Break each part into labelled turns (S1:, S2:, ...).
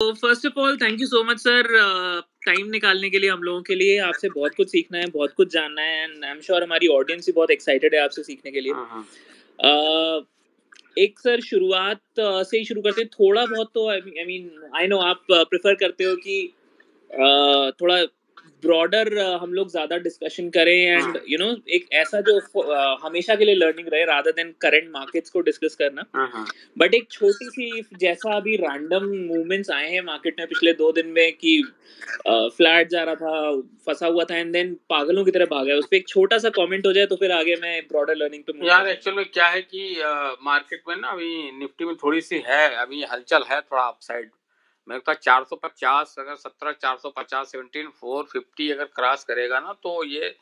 S1: तो first of all thank you so much sir time निकालने के लिए हम लोगों के लिए आपसे बहुत कुछ सीखना है बहुत कुछ जानना है एंड आई एम श्योर हमारी ऑडियंस भी बहुत एक्साइटेड है आपसे सीखने के लिए। uh, एक सर शुरुआत से ही शुरू करते हैं। थोड़ा बहुत तो आई मीन आई नो आप प्रेफर करते हो कि uh, थोड़ा ब्रॉडर uh, हम लोग ज़्यादा डिस्कशन करें एंड यू नो एक ऐसा जो uh, हमेशा के लिए लर्निंग रहे रादर देन करंट मार्केट्स को डिस्कस करना। बट हाँ, हाँ। एक छोटी सी जैसा अभी रैंडम मूवमेंट्स आए हैं मार्केट में पिछले दो दिन में कि फ्लैट uh, जा रहा था फंसा हुआ था एंड देन पागलों की तरह भागा उस पर एक छोटा सा कॉमेंट हो जाए तो फिर आगे मैं ब्रॉडर लर्निंग पे
S2: यार एक्चुअल में क्या है कि मार्केट में ना अभी निफ्टी में थोड़ी सी है अभी हलचल है थोड़ा अपसाइड मेरे पास चार सौ पचास, अगर सत्रह, चार सौ पचास सेवनटीन फोर फिफ्टी अगर क्रॉस करेगा ना तो ये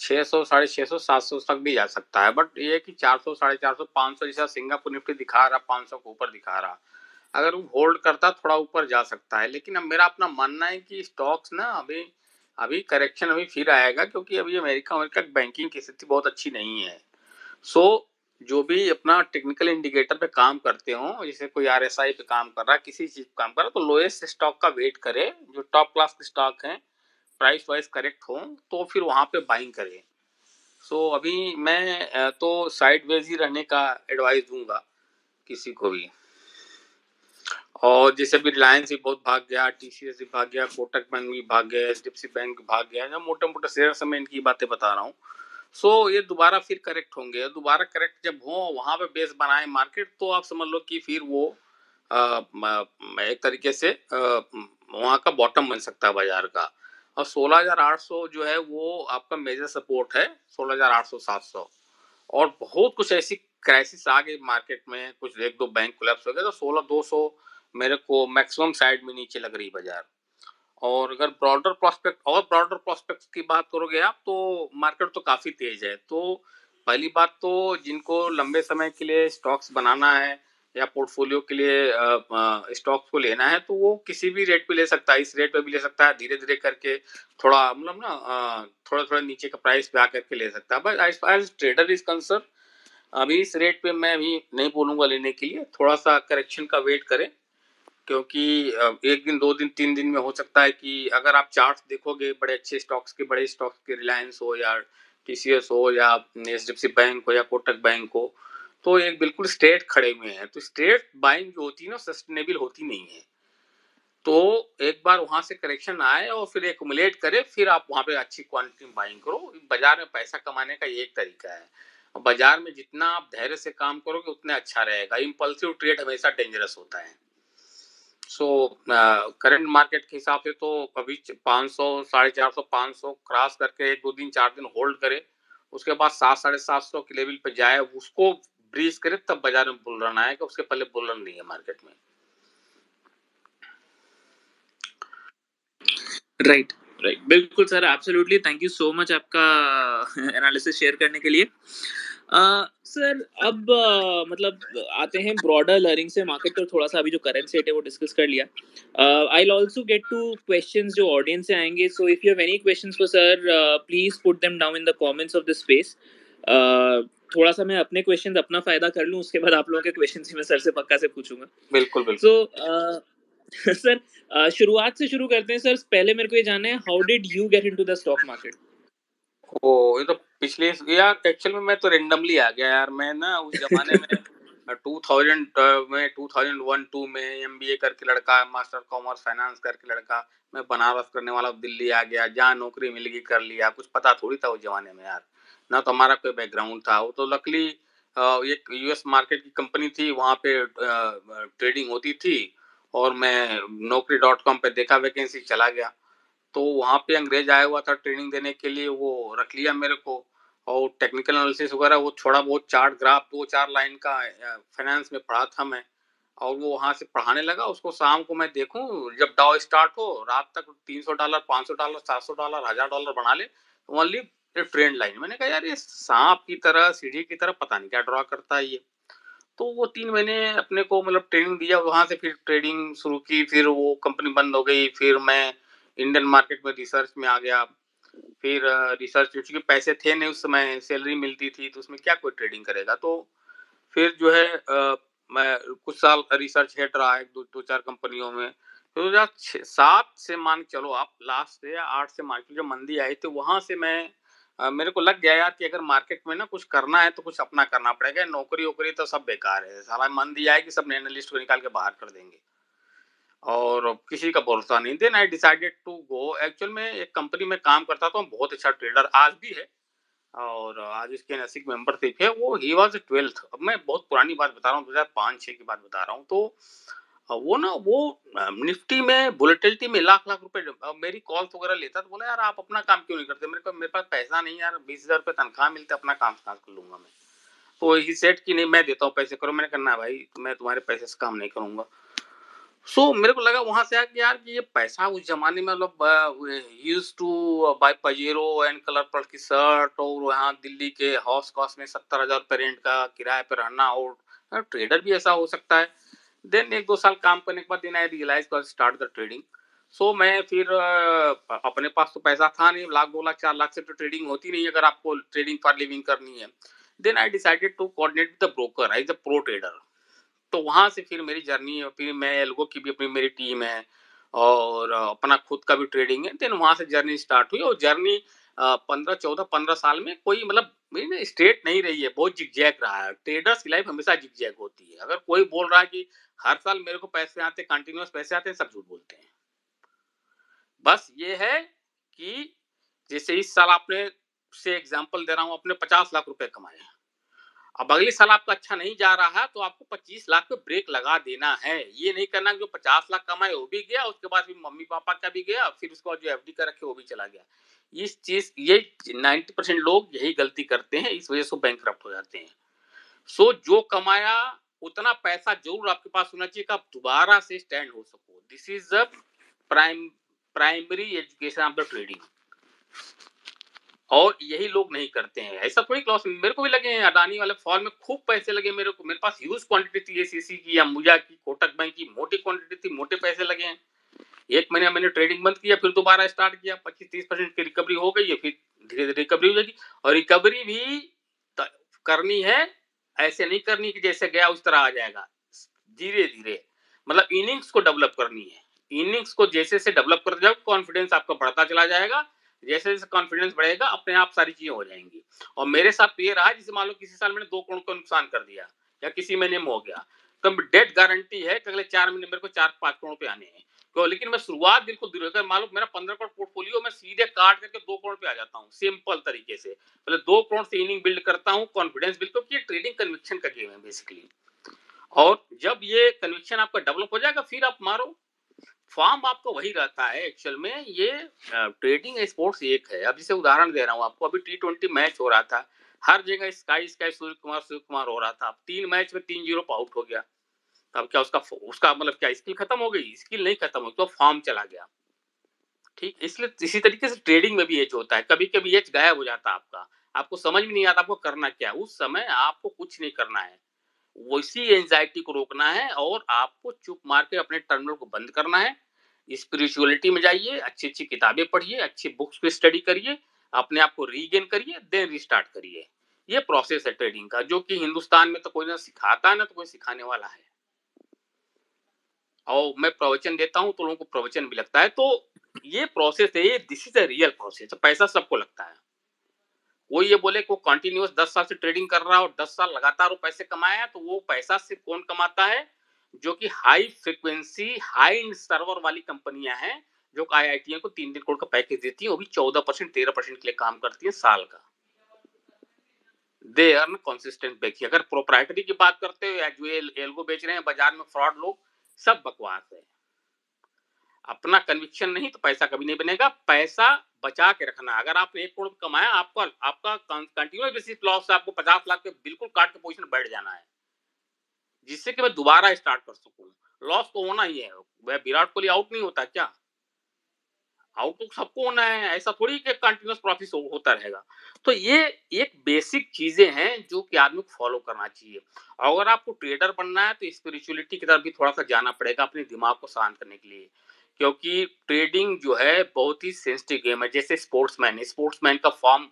S2: छः सौ, साढ़े छः सौ, सात सौ तक भी जा सकता है। बट ये कि चार सौ, साढ़े चार सौ, पाँच सौ जैसा सिंगापुर निफ्टी दिखा रहा, पाँच सौ के ऊपर दिखा रहा। अगर वो होल्ड करता, थोड़ा ऊपर जा सकता है। लेकिन अब मेरा अपना मानना है कि स्टॉक्स ना अभी अभी करेक्शन अभी फिर आएगा, क्योंकि अभी अमेरिका अमेरिका बैंकिंग की स्थिति बहुत अच्छी नहीं है। सो जो भी अपना टेक्निकल इंडिकेटर पे काम करते हो जैसे कोई आर एस आई पे काम कर रहा है किसी चीज़ पे काम कर रहा है तो लोएस्ट स्टॉक का वेट करे जो टॉप क्लास के स्टॉक हैं प्राइस वाइज करेक्ट हो तो फिर वहाँ पे बाइंग करे। सो so, अभी मैं तो साइड वेज ही रहने का एडवाइस दूँगा किसी को भी। और जैसे भी रिलायंस भी बहुत भाग गया टीसीएस भी भाग गया कोटक बैंक भी भाग गया H D F C bank भाग गया मोटे मोटे शेयर से मैं इनकी बातें बता रहा हूँ। सो so, ये दोबारा फिर करेक्ट होंगे। दोबारा करेक्ट जब हो वहाँ पे बेस बनाए मार्केट तो आप समझ लो कि फिर वो आ, एक तरीके से वहाँ का बॉटम बन सकता है बाज़ार का। और 16,800 जो है वो आपका मेजर सपोर्ट है 16,800 700 और बहुत कुछ ऐसी क्राइसिस आ गई मार्केट में कुछ एक दो बैंक कोलैप्स हो गए तो सोलह 16,200 मेरे को मैक्सिमम साइड में नीचे लग रही बाज़ार। और अगर ब्रॉडर प्रोस्पेक्ट और ब्रॉडर प्रोस्पेक्ट की बात करोगे आप तो मार्केट तो काफ़ी तेज है। तो पहली बात तो जिनको लंबे समय के लिए स्टॉक्स बनाना है या पोर्टफोलियो के लिए स्टॉक्स को लेना है तो वो किसी भी रेट पे ले सकता है। इस रेट पे भी ले सकता है धीरे धीरे करके थोड़ा मतलब ना थोड़ा थोड़ा नीचे का प्राइस पे आकर के ले सकता है। But as far as trader is concern अभी इस रेट पे मैं अभी नहीं बोलूँगा लेने के लिए। थोड़ा सा करेक्शन का वेट करें। क्योंकि एक दिन, दो दिन, तीन दिन में हो सकता है कि अगर आप चार्ट देखोगे, बड़े अच्छे स्टॉक्स के, बड़े स्टॉक्स के, रिलायंस हो या टीसीएस हो या एच बैंक हो या कोटक बैंक हो तो एक बिल्कुल स्ट्रेट खड़े हुए हैं। तो स्ट्रेट बाइंग जो होती है ना, सस्टेनेबल होती नहीं है। तो एक बार वहाँ से करेक्शन आए और फिर एकमुलेट करे, फिर आप वहाँ पे अच्छी क्वांटिटी में बाइंग करो। बाज़ार में पैसा कमाने का एक तरीका है। बाज़ार में जितना आप धैर्य से काम करोगे, उतना अच्छा रहेगा। इम्पल्सिव ट्रेड हमेशा डेंजरस होता है। सो करंट मार्केट के हिसाब से तो अभी पाँच सौ, साढ़े चार सौ, पाँच सौ क्रॉस करके एक दो दिन, चार दिन होल्ड करे। उसके बाद सात, साढ़े सात सौ के लेवल पे जाए, उसको ब्रीज करे, तब बाज़ार में बुल रन आएगा। उसके पहले बुल रन नहीं है मार्केट में।
S1: राइट राइट बिल्कुल sir absolutely thank you so much आपका एनालिसिस शेयर करने के लिए। सर अब uh, मतलब आते हैं ब्रॉडर लर्निंग से मार्केट पर थोड़ा सा अभी जो करंट सेट है वो डिस्कस कर लिया। I will also get to questions जो ऑडियंस से आएँगे so if you have any questions for sir please put them down in the comments of the space थोड़ा सा मैं अपने क्वेश्चंस अपना फ़ायदा कर लूँ उसके बाद आप लोगों के क्वेश्चंस ही मैं सर से पक्का से पूछूँगा।
S2: बिल्कुल बिल्कुल।
S1: सो सर शुरुआत से शुरू करते हैं सर पहले मेरे को ये जानना है how did you get into the stock market
S2: ओ ये तो पिछले यार एक्चुअल में मैं तो रेंडमली आ गया यार। मैं ना उस जमाने में 2000 में 2001 2 में एमबीए करके लड़का मास्टर कॉमर्स फाइनेंस करके लड़का मैं बनारस करने वाला दिल्ली आ गया जहाँ नौकरी मिल गई कर लिया। कुछ पता थोड़ी था उस जमाने में यार। ना तो हमारा कोई बैकग्राउंड था। वो तो लकली एक यूएस मार्केट की कंपनी थी वहाँ पे ट्रेडिंग होती थी और मैं नौकरी डॉट कॉम पे देखा वैकेंसी चला गया। तो वहाँ पे अंग्रेज़ आया हुआ था ट्रेनिंग देने के लिए वो रख लिया मेरे को। और टेक्निकल एनालिसिस वगैरह, वो थोड़ा बहुत चार्ट ग्राफ दो चार लाइन का फाइनेंस में पढ़ा था मैं। और वो वहाँ से पढ़ाने लगा, उसको शाम को मैं देखूँ, जब डाउ स्टार्ट हो, रात तक तीन सौ डॉलर पाँच सौ डॉलर सात सौ डॉलर हज़ार डॉलर बना ले ओनली ट्रेंड लाइन मैंने कहा, यार, ये सांप की तरह, सीढ़ी की तरह पता नहीं क्या ड्रॉ करता है ये। तो वो तीन महीने अपने को मतलब ट्रेनिंग दिया, वहाँ से फिर ट्रेडिंग शुरू की, फिर वो कंपनी बंद हो गई, फिर मैं इंडियन मार्केट में रिसर्च में आ गया। फिर रिसर्च क्योंकि पैसे थे नहीं उस समय सैलरी मिलती थी तो उसमें क्या कोई ट्रेडिंग करेगा? तो फिर जो है आ, मैं कुछ साल रिसर्च हेड रहा है दो, दो चार कंपनियों में। दो हज़ार सात से मान चलो आप लास्ट से आठ से मान जो मंदी आई तो वहाँ से मैं आ, मेरे को लग गया यार कि अगर मार्केट में ना कुछ करना है तो कुछ अपना करना पड़ेगा। नौकरी वोकरी तो सब बेकार है। साला मंदी आएगी सब एनालिस्ट को निकाल के बाहर कर देंगे। और किसी का भरोसा नहीं। Then I decided to go actual में एक कंपनी में काम करता था, बहुत अच्छा ट्रेडर आज भी है। और आज इसके नसिक मेंबरशिप है वो ही वॉज़ ट्वेल्थ अब मैं बहुत पुरानी बात बता रहा हूँ, दो हज़ार पाँच छः की बात बता रहा हूँ। तो वो ना, वो निफ्टी में बुलेटिलिटी में लाख लाख रुपए मेरी कॉल्स वगैरह लेता तो बोला, यार, आप अपना काम क्यों नहीं करते? मेरे को, मेरे पास पैसा नहीं यार, बीस हज़ार रुपये तनख्वाह मिलते, अपना काम कहाँ कर लूँगा मैं। तो ही सेट की नहीं, मैं देता हूँ, पैसे करो। मैंने करना भाई, मैं तुम्हारे पैसे से काम नहीं करूँगा। सो so, मेरे को लगा वहाँ से आके यार कि ये पैसा उस जमाने में मतलब use to buy Pajero and colour पर की शर्ट और वहाँ दिल्ली के हाउस कॉस्ट में सत्तर हज़ार रुपये रेंट का किराए पर रहना और ट्रेडर भी ऐसा हो सकता है। देन एक दो साल काम करने के बाद दिन आई रियलाइज़ कर स्टार्ट द ट्रेडिंग सो मैं फिर अपने पास तो पैसा था नहीं लाख दो लाख चार लाख से तो ट्रेडिंग होती नहीं अगर आपको ट्रेडिंग फॉर लिविंग करनी है। Then I decided to coordinate with the broker I a pro trader तो वहाँ से फिर मेरी जर्नी है, फिर मैं एल्गो की भी अपनी मेरी टीम है और अपना खुद का भी ट्रेडिंग है, देन वहाँ से जर्नी स्टार्ट हुई और जर्नी पंद्रह, चौदह, पंद्रह साल में कोई मतलब मेरी ना स्टेट नहीं रही है, बहुत जिगजैग रहा है। ट्रेडर्स की लाइफ हमेशा जिगजैग होती है। अगर कोई बोल रहा है कि हर साल मेरे को पैसे आते कंटिन्यूस पैसे आते हैं, सब झूठ बोलते हैं। बस ये है कि जैसे इस साल आपने, से एग्ज़ाम्पल दे रहा हूँ, आपने पचास लाख रुपए कमाए अब अगले साल आपका अच्छा नहीं जा रहा है तो आपको पच्चीस लाख पे ब्रेक लगा देना है। ये नहीं करना जो पचास लाख कमाए, वो भी गया, उसके बाद फिर मम्मी पापा का भी गया, फिर उसके बाद जो एफ़ का रखे, वो भी चला गया। इस चीज़, ये नाइन्टी परसेंट लोग यही गलती करते हैं, इस वजह से बैंक हो जाते हैं। सो जो कमाया, उतना पैसा ज़रूर आपके पास होना चाहिए आप दोबारा से स्टैंड हो सको। This is the prime primary education of the trading और यही लोग नहीं करते हैं। ऐसा थोड़ी क्लॉस मेरे को भी लगे हैं, अडानी वाले फॉल में खूब पैसे लगे मेरे को। मेरे पास ह्यूज क्वांटिटी थी एसीसी की मुजा की, कोटक बैंक की, मोटी क्वांटिटी थी, मोटे पैसे लगे हैं। एक महीने मैंने ट्रेडिंग बंद किया, फिर दोबारा स्टार्ट किया, पच्चीस तीस परसेंट की रिकवरी हो गई है फिर धीरे धीरे रिकवरी हो जाएगी। और रिकवरी भी करनी है, ऐसे नहीं करनी कि जैसे गया उस तरह आ जाएगा। धीरे धीरे मतलब इनिंग्स को डेवलप करनी है। इनिंग्स को जैसे से डेवलप करते जाओ कॉन्फिडेंस आपका बढ़ता चला जाएगा। जैसे जैसे कॉन्फिडेंस बढ़ेगा, अपने आप सारी चीज़ें हो जाएँगी। और मेरे साथ तो ये रहा, जिसे मान लो किसी साल मैंने दो करोड़ का नुकसान कर दिया, या किसी महीने में हो गया तो डेट गारंटी है कि अगले चार महीने मेरे को चार पाँच करोड़ पे आने हैं। तो लेकिन मैं शुरुआत बिल्कुल दूर अगर मालूम मेरा पंद्रह करोड़ पोर्टफोलियो मैं सीधे काट करके दो करोड़ पे आ जाता हूँ सिंपल तरीके से। पहले दो करोड़ से इनिंग बिल्ड करता हूँ कॉन्फिडेंस बिल्ड क्योंकि ट्रेडिंग कन्विक्शन का गेम है बेसिकली और जब ये कन्विक्शन आपका डेवलप हो जाएगा, फिर आप मारो। फॉर्म आपको वही रहता है एक्चुअल में, ये ट्रेडिंग स्पोर्ट्स एक है। अब जैसे उदाहरण दे रहा हूँ आपको, अभी टी ट्वेंटी मैच हो रहा था। हर जगह स्काई स्काई सूर्य कुमार सूर्य कुमार हो रहा था। तीन मैच में तीन ज़ीरो आउट हो गया। तब क्या उसका उसका मतलब क्या स्किल खत्म हो गई? स्किल नहीं खत्म हो तो फॉर्म चला गया। ठीक, इसलिए इसी तरीके से ट्रेडिंग में भी एज होता है। कभी कभी एज गायब हो जाता है आपका। आपको समझ में नहीं आता आपको करना क्या उस समय आपको कुछ नहीं करना है। वैसी एंजाइटी को रोकना है और आपको चुप मार के अपने टर्मिनल को बंद करना है। स्पिरिचुअलिटी में जाइए अच्छी अच्छी किताबें पढ़िए, अच्छी बुक्स को स्टडी करिए, अपने आप को रीगेन करिए देन रिस्टार्ट करिए। ये प्रोसेस है ट्रेडिंग का, जो कि हिंदुस्तान में तो कोई ना सिखाता है, ना तो कोई सिखाने वाला है। और मैं प्रवचन देता हूँ तो लोगों को प्रवचन भी लगता है तो ये प्रोसेस है, ये this is a real process पैसा सबको लगता है। वो ये बोले को कंटिन्यूस दस साल से ट्रेडिंग कर रहा है और दस साल लगातार वो पैसे कमाया है तो वो पैसा सिर्फ़ कौन कमाता है? जो कि हाई फ्रिक्वेंसी हाई सर्वर वाली कंपनियाँ हैं, जो आई को तीन दिन करोड़ का पैकेज देती है, वो भी चौदह परसेंट, तेरह परसेंट के लिए काम करती है साल का। दे अर्न कॉन्सिस्टेंट बेची अगर प्रोप्राइटरी की बात करते हैं जो एल्गो बेच रहे हैं, बाज़ार में फ्रॉड लोग, सब बकवास है। अपना कन्विक्शन नहीं तो पैसा कभी नहीं बनेगा। पैसा बचा के रखना। अगर आपने एक करोड़ कमाया आपको, आपका कंटिन्यूस बेसिस लॉस आपको पचास लाख के बिल्कुल काट के पोजिशन बैठ जाना है। जिससे कि मैं दोबारा स्टार्ट कर सकूँ। लॉस तो होना ही है। वह विराट कोहली आउट नहीं होता क्या? आउटलुक सबको होना है। ऐसा थोड़ी कि कंटिन्यूस प्रॉफिट होता रहेगा। तो ये एक बेसिक चीज़ें हैं जो कि आदमी को फॉलो करना चाहिए। अगर आपको ट्रेडर बनना है तो स्पिरिचुअलिटी की तरफ़ भी थोड़ा सा जाना पड़ेगा अपने दिमाग को शांत करने के लिए। क्योंकि ट्रेडिंग जो है बहुत ही सेंसिटिव गेम है, जैसे स्पोर्ट्समैन स्पोर्ट्समैन का फॉर्म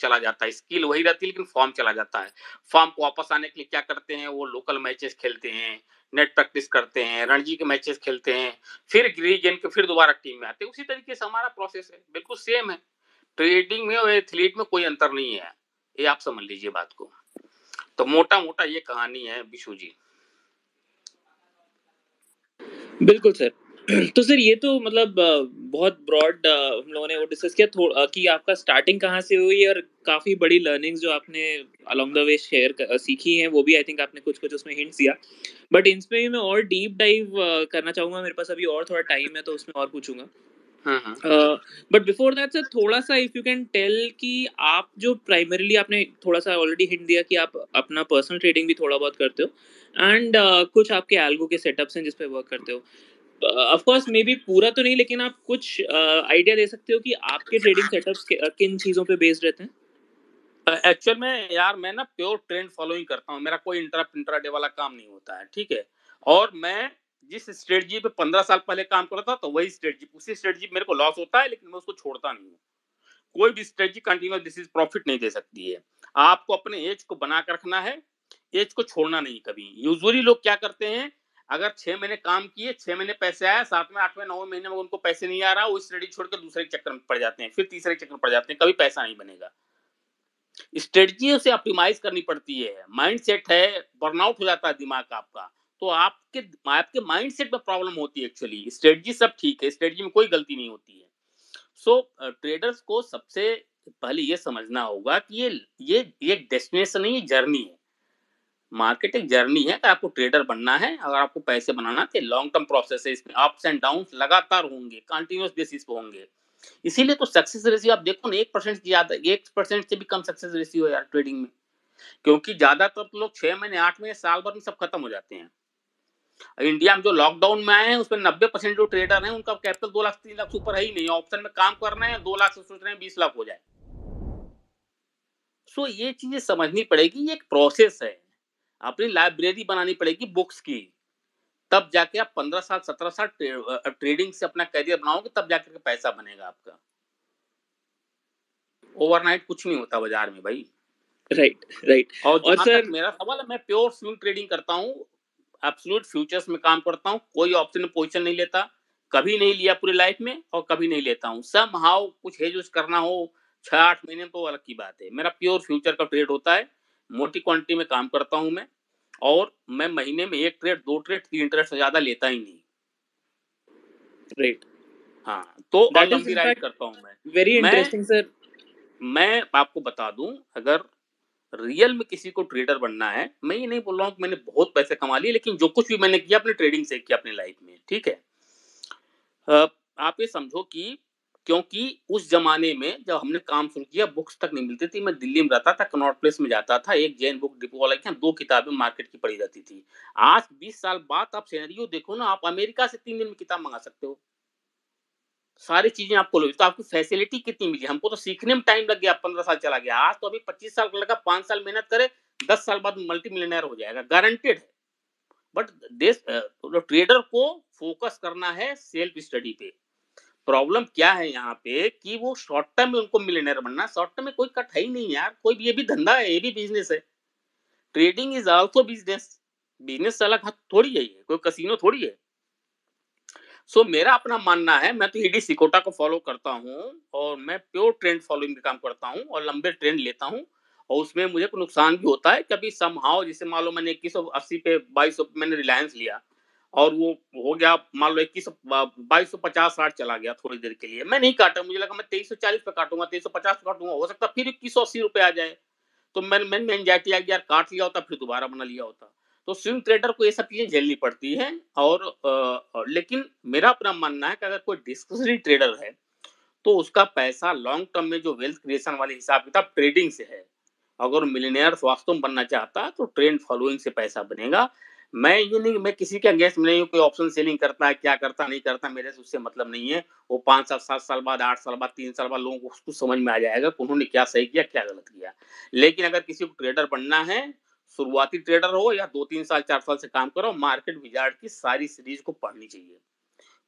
S2: चला जाता है स्किल वही रहती है, लेकिन फॉर्म चला जाता है। फॉर्म को वापस आने के लिए क्या करते हैं, वो लोकल मैचेस खेलते हैं नेट प्रैक्टिस करते हैं, रणजी के मैचेस खेलते हैं, फिर रीजन के, फिर दोबारा टीम में आते हैं। उसी तरीके से हमारा प्रोसेस है, बिल्कुल सेम है। ट्रेडिंग में और एथलीट में कोई अंतर नहीं है। ये आप समझ लीजिए बात को। तो मोटा मोटा ये कहानी है विशु जी।
S1: बिल्कुल, सर। तो सर ये तो मतलब बहुत ब्रॉड हम लोगों ने वो डिस्कस किया थोड़ा कि आपका स्टार्टिंग कहाँ से हुई और काफ़ी बड़ी लर्निंग्स जो आपने अलोंग द वे शेयर सीखी हैं वो भी आई थिंक आपने कुछ कुछ उसमें हिंट्स दिया। बट इसमें भी मैं और डीप डाइव करना चाहूँगा मेरे पास अभी और थोड़ा टाइम है तो उसमें और पूछूँगा। बट बिफोर दैट सर थोड़ा सा इफ़ यू कैन टेल कि आप जो प्राइमरीली आपने थोड़ा सा ऑलरेडी हिंट दिया कि आप अपना पर्सनल ट्रेडिंग भी थोड़ा बहुत करते हो एंड uh, कुछ आपके एल्गो के सेटअप्स हैं जिस पे वर्क करते हो। ऑफ़ कोर्स मे बी पूरा तो नहीं लेकिन आप कुछ आइडिया uh, दे सकते हो कि आपके ट्रेडिंग सेटअप्स uh, किन चीज़ों पे बेस्ड रहते हैं?
S2: एक्चुअल uh, में यार मैं ना प्योर ट्रेंड फॉलोइंग करता हूँ। मेरा कोई इंट्रा इंट्राडे वाला काम नहीं होता है ठीक है? और मैं जिस स्ट्रेटजी पे पंद्रह साल पहले काम कर रहा था तो वही स्ट्रेटजी उसी स्ट्रेटजी मेरे को लॉस होता है लेकिन मैं उसको छोड़ता नहीं हूँ। कोई भी स्ट्रेटजी कंटिन्यूस इज़ प्रॉफिट नहीं दे सकती है। आपको अपने एज को बना कर रखना है एज को छोड़ना नहीं कभी। यूजुअली लोग क्या करते हैं अगर छह महीने काम किए छह महीने पैसे आया सातवें आठवें नौवें महीने में उनको पैसे नहीं आ रहा वो स्टडी छोड़कर दूसरे चक्कर में पड़ जाते हैं फिर तीसरे चक्कर में पड़ जाते हैं कभी पैसा नहीं बनेगा। स्ट्रेटजी से ऑप्टिमाइज करनी पड़ती है माइंड सेट है बर्नआउट हो जाता है दिमाग आपका तो आपके आपके माइंड सेट में प्रॉब्लम होती है एक्चुअली स्ट्रेटजी सब ठीक है स्ट्रेटजी में कोई गलती नहीं होती है। सो so, ट्रेडर्स को सबसे पहले ये समझना होगा कि ये ये एक डेस्टिनेशन नहीं जर्नी है। मार्केट एक जर्नी है, अगर आपको ट्रेडर बनना है, अगर आपको पैसे बनाना तो लॉन्ग टर्म प्रोसेस है इसमें। अप्स एंड डाउन लगातार होंगे कंटिन्यूस बेसिस पे होंगे। इसीलिए तो सक्सेस रेशियो आप देखो ना, एक परसेंट ज़्यादा, एक परसेंट से भी कम सक्सेस रेशियो है यार ट्रेडिंग में। क्योंकि ज़्यादातर तो लोग छह महीने, आठ महीने, साल भर में सब खत्म हो जाते हैं। इंडिया में जो लॉकडाउन में आए हैं, उसमें नब्बे परसेंट जो ट्रेडर हैं, उनका कैपिटल दो लाख, तीन लाख ऊपर है ही नहीं। ऑप्शन में काम कर रहे हैं, दो लाख से सोच रहे हैं, बीस लाख हो जाए। सो ये चीज़ें समझनी पड़ेगी, ये एक प्रोसेस है। अपनी लाइब्रेरी बनानी पड़ेगी बुक्स की। तब जाके आप पंद्रह साल सत्रह साल ट्रे, ट्रेडिंग से अपना करियर बनाओगे तब जाकर के पैसा बनेगा आपका। ओवरनाइट कुछ नहीं होता बाज़ार में भाई।
S1: राइट राइट
S2: और, और सर मेरा सवाल है मैं प्योर स्विंग ट्रेडिंग करता हूँ। एब्सोल्यूट फ्यूचर्स में काम करता हूँ कोई ऑप्शन में पोजिशन नहीं लेता कभी नहीं लिया पूरी लाइफ में और कभी नहीं लेता हूँ। सब हाउ कुछ हेज करना हो छह आठ महीने तो अलग की बात है। मेरा प्योर फ्यूचर का ट्रेड होता है। मोटी क्वांटिटी में काम करता हूँ मैं और मैं महीने में एक ट्रेड दो ट्रेड तीन ट्रेड से ज़्यादा लेता ही नहीं।
S1: राइट
S2: हाँ तो लंबी राइड करता हूँ मैं।
S1: वेरी इंटरेस्टिंग सर
S2: मैं आपको बता दूँ अगर रियल में किसी को ट्रेडर बनना है मैं ये नहीं बोल रहा हूँ कि मैंने बहुत पैसे कमा लिए लेकिन जो कुछ भी मैंने किया अपने ट्रेडिंग से किया अपनी लाइफ में ठीक है? आप ये समझो कि क्योंकि उस जमाने में जब हमने काम शुरू किया बुक्स तक नहीं मिलती थी। मैं दिल्ली में रहता था, कनॉट प्लेस में जाता था। एक जैन बुक डिपो वाला के दो किताबें मार्केट की पड़ी जाती थी। आज बीस साल बाद आप सीनरियो देखो ना, आप अमेरिका से तीन दिन में किताब मंगा सकते हो। सारी चीज़ें आपको लोग तो आपको फैसिलिटी कितनी मिली? हमको तो सीखने में टाइम लग गया, पंद्रह साल चला गया। आज तो अभी पच्चीस साल का लगा पाँच साल मेहनत करे, दस साल बाद मल्टी मिलेनियर हो जाएगा गारंटेड है। बट देश तो ट्रेडर को फोकस करना है सेल्फ स्टडी पे। प्रॉब्लम क्या है यहाँ पे कि वो शॉर्ट टर्म में उनको मिलेनियर बनना शॉर्ट टर्म में कोई कट है ही नहीं यार कोई ये भी धंधा है ये भी बिज़नेस है। Trading is also business business अलग हाथ थोड़ी है कोई कसिनो थोड़ी है। सो so, मेरा अपना मानना है मैं तो ईडी सिकोटा को फॉलो करता हूँ और मैं प्योर ट्रेंड फॉलोइंग का काम करता हूँ और लंबे ट्रेंड लेता हूँ और उसमें मुझे नुकसान भी होता है कभी समहाव जैसे मान लो मैंने इक्कीस पे बाईस सौ मैंने रिलायंस लिया और वो हो गया मान लो इक्कीस बाईस सौ पचास साठ चला गया थोड़ी देर के लिए। मैं नहीं काटा मुझे लगा मैं तेईस सौ चालीस पे काटूँगा तेईस सौ पचास पे काटूँगा हो सकता फिर इक्कीस सौ अस्सी रुपये आ जाए। तो मैंने मैंने एंजाइटी आ गया यार काट लिया होता फिर दोबारा बना लिया होता। तो स्विंग ट्रेडर को ये सब चीज़ें झेलनी पड़ती है और आ, लेकिन मेरा अपना मानना है कि अगर कोई डिस्कसरी ट्रेडर है तो उसका पैसा लॉन्ग टर्म में जो वेल्थ क्रिएशन वाले हिसाब किताब ट्रेडिंग से है। अगर मिलीनियर वास्तव में बनना चाहता है तो ट्रेंड फॉलोइंग से पैसा बनेगा। मैं ये नहीं, मैं किसी के अगेंस्ट में नहीं हूँ, कोई ऑप्शन सेलिंग करता है, क्या करता नहीं करता मेरे से उससे मतलब नहीं है। वो पाँच साल, सात साल बाद, आठ साल बाद, तीन साल बाद लोगों को उसको समझ में आ जाएगा कि उन्होंने क्या सही किया, क्या गलत किया। लेकिन अगर किसी को ट्रेडर बनना है, शुरुआती ट्रेडर हो या दो तीन साल, चार साल से काम करो मार्केट विजार्ड की सारी सीरीज़ को पढ़नी चाहिए।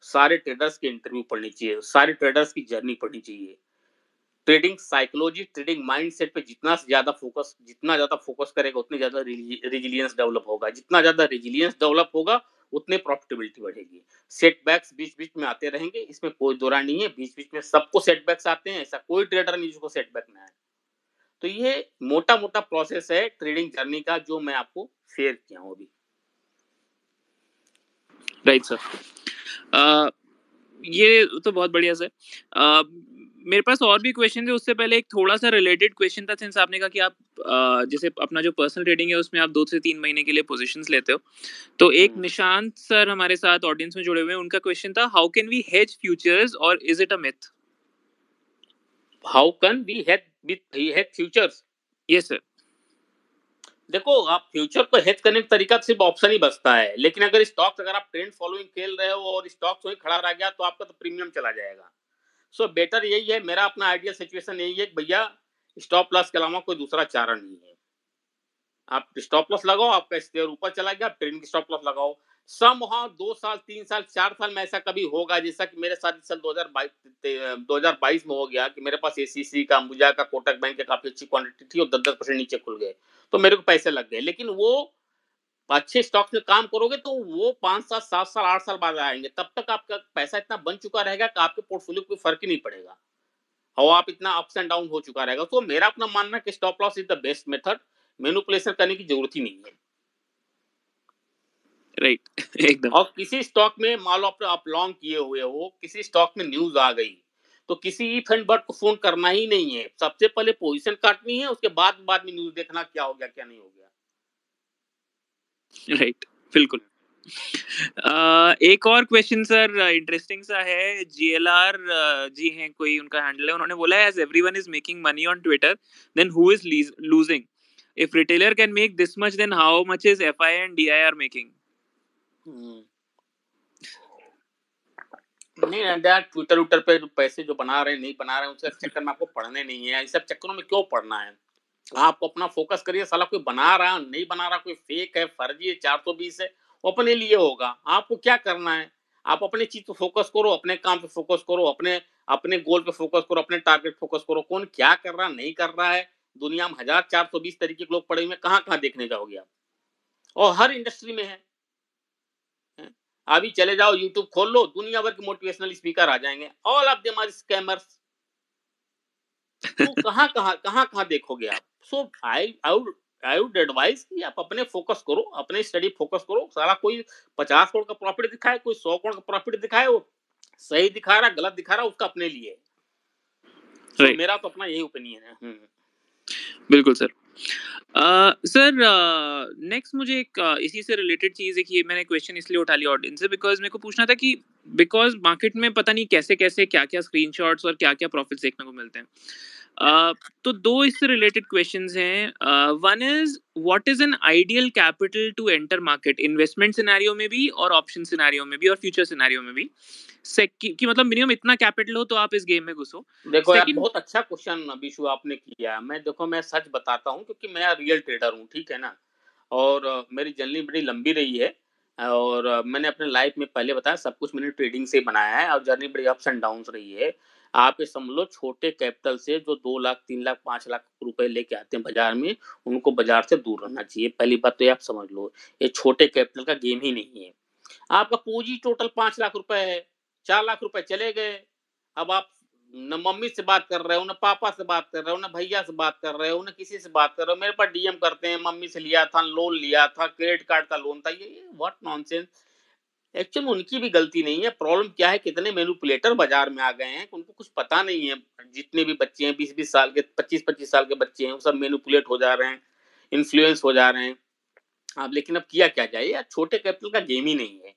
S2: सारे ट्रेडर्स के इंटरव्यू पढ़नी चाहिए, सारे ट्रेडर्स की जर्नी पढ़नी चाहिए। ट्रेडिंग साइकोलॉजी, ट्रेडिंग माइंडसेट पे जितना ज़्यादा फोकस, जितना ज़्यादा फोकस करेगा, उतनी ज़्यादा रिजिलियंस डेवलप होगा। जितना ज़्यादा रिजिलियंस डेवलप होगा, उतने प्रॉफिटेबिलिटी बढ़ेगी। सेटबैक्स बीच बीच में आते रहेंगे, इसमें कोई दौरा नहीं है। बीच बीच में सबको सेटबैक्स आते हैं, ऐसा कोई ट्रेडर नहीं जिसको सेटबैक ना आए। तो ये मोटा मोटा प्रोसेस है ट्रेडिंग जर्नी का, जो मैं आपको शेयर किया हूँ अभी।
S1: Right, sir. ये तो बहुत बढ़िया, सर। मेरे पास और भी क्वेश्चन थे उससे पहले एक थोड़ा सा रिलेटेड क्वेश्चन था सिंस आपने कहा कि आप जैसे अपना जो पर्सनल ट्रेडिंग है उसमें आप दो से तीन महीने के लिए पोजीशंस लेते हो। तो एक हम्म। निशांत सर हमारे साथ ऑडियंस में जुड़े हुए हैं उनका क्वेश्चन था how can we hedge futures और is it a myth
S2: how can we hedge futures
S1: yes sir
S2: देखो आप फ्यूचर को हेज करने का तरीका सिर्फ़ ऑप्शन ही बचता है लेकिन अगर स्टॉक्स अगर आप ट्रेंड फॉलोइंग खेल रहे हो और स्टॉक्स वही खड़ा रह गया तो आपका तो प्रीमियम चला जाएगा। सो बेटर यही है, मेरा अपना आइडियल सिचुएशन यही है भैया स्टॉप लॉस के अलावा कोई दूसरा चारा नहीं है। आप स्टॉप लॉस लगाओ, आपका स्टेयर ऊपर चला गया ट्रेन की स्टॉप लॉस लगाओ। सम वहाँ दो साल, तीन साल, चार साल में ऐसा कभी होगा, जैसा कि मेरे साथ इस साल 2022 2022 में हो गया कि मेरे पास एसीसी का, अंबुजा का, कोटक बैंक का काफ़ी अच्छी क्वांटिटी थी और दस दस परसेंट नीचे खुल गए। तो मेरे को पैसे लग गए, लेकिन वो अच्छे स्टॉक्स में काम करोगे तो वो पाँच साल सात साल आठ साल बाद आएँगे। तब तक आपका पैसा इतना बन चुका रहेगा कि आपके पोर्टफोलियो कोई फ़र्क ही नहीं पड़ेगा। और आप इतना अप्स एंड डाउन हो चुका रहेगा। तो मेरा अपना मानना है कि stop loss is the best method manipulation करने की ज़रूरत ही नहीं है।
S1: Right right. एकदम।
S2: और किसी स्टॉक में मान लो आप लॉन्ग किए हुए हो किसी स्टॉक में न्यूज़ आ गई तो किसी फंड बर्ड को फ़ोन करना ही नहीं है। सबसे पहले पोजीशन काटनी है उसके बाद बाद में न्यूज़ देखना क्या हो गया क्या नहीं हो गया।
S1: राइट बिल्कुल। एक और क्वेश्चन सर इंटरेस्टिंग सा है। जीएलआर जी हैं, कोई उनका हैंडल है। उन्होंने बोला as everyone is making money on Twitter then who is losing retailer can make this much, then how much is fi and di are making?
S2: नहीं यार ट्विटर उटर पे पैसे जो बना रहे नहीं बना रहे उसके चक्कर में आपको पढ़ने नहीं है। इस सब चक्करों में क्यों पढ़ना है? आप अपना फोकस करिए, साला कोई बना रहा, नहीं बना रहा, कोई फेक है, फर्जी है, चार सौ बीस है अपने लिए होगा। आपको क्या करना है? आप अपने चीज़ पे फोकस करो, अपने काम पे फोकस करो, अपने अपने गोल पे फोकस करो, अपने टारगेट फोकस करो। कौन क्या कर रहा, नहीं कर रहा है? दुनिया में हज़ार चार सौ बीस तरीके के लोग पड़े हुए कहाँ कहाँ देखने जाओगे आप? और हर इंडस्ट्री में है। अभी चले जाओ यूट्यूब खोल लो, दुनिया भर के मोटिवेशनल स्पीकर आ जाएँगे। ऑल ऑफ़ देम स्कैमर्स कहाँ कहाँ कहाँ कहाँ देखोगे आप? So I I would I would advise कि आप अपने फोकस करो अपने स्टडी फोकस करो। सारा कोई पचास करोड़ का प्रॉफिट दिखाए कोई सौ करोड़ का प्रॉफिट दिखाए वो सही दिखा रहा गलत दिखा रहा उसका अपने लिए। Right. मेरा तो अपना यही ओपिनियन है। हम्म।
S1: बिल्कुल सर सर नेक्स्ट मुझे एक uh, इसी से रिलेटेड चीज़ है कि मैंने क्वेश्चन इसलिए उठा लिया ऑडियंस से बिकॉज़ मेरे को पूछना था कि बिकॉज़ मार्केट में पता नहीं कैसे कैसे क्या क्या स्क्रीनशॉट्स और क्या क्या प्रॉफिट्स देखने को मिलते हैं। तो दो इससे रिलेटेड क्वेश्चन हैं। One is what is an ideal capital to enter market investment scenario में भी और ऑप्शन सिनेरियो में भी और फ्यूचर सिनेरियो में भी। कि, कि मतलब मिनिमम इतना कैपिटल हो तो आप इस गेम में घुसो।
S2: देखो यार बहुत अच्छा क्वेश्चन विशु आपने किया। मैं देखो मैं सच बताता हूँ क्योंकि मैं रियल ट्रेडर हूँ ठीक है ना? और मेरी जर्नी बड़ी लंबी रही है। और मैंने अपने लाइफ में पहले बताया सब कुछ मैंने ट्रेडिंग से बनाया है और जर्नी बड़ी अप्स एंड डाउन रही है। आप ये समझ लो छोटे कैपिटल से जो दो लाख, तीन लाख, पाँच लाख रुपए लेके आते हैं बाज़ार में, उनको बाज़ार से दूर रहना चाहिए। पहली बात तो ये आप समझ लो, ये छोटे कैपिटल का गेम ही नहीं है। आपका पूंजी टोटल पाँच लाख रुपए है, चार लाख रुपए चले गए। अब आप न मम्मी से बात कर रहे हो, न पापा से बात कर रहे हो, न भैया से बात कर रहे हो, न किसी से बात कर रहे हो, मेरे पास डीएम करते हैं, मम्मी से लिया था, लोन लिया था, क्रेडिट कार्ड का लोन था, ये व्हाट नॉनसेंस एक्चुअल में उनकी भी गलती नहीं है। प्रॉब्लम क्या है कितने मैनुपुलेटर बाज़ार में आ गए हैं उनको कुछ पता नहीं है। जितने भी बच्चे हैं बीस बीस साल के पच्चीस पच्चीस साल के बच्चे हैं वो सब मैनुपुलेट हो जा रहे हैं इन्फ्लुएंस हो जा रहे हैं। अब लेकिन अब किया क्या जाए? यार छोटे कैपिटल का गेम ही नहीं है।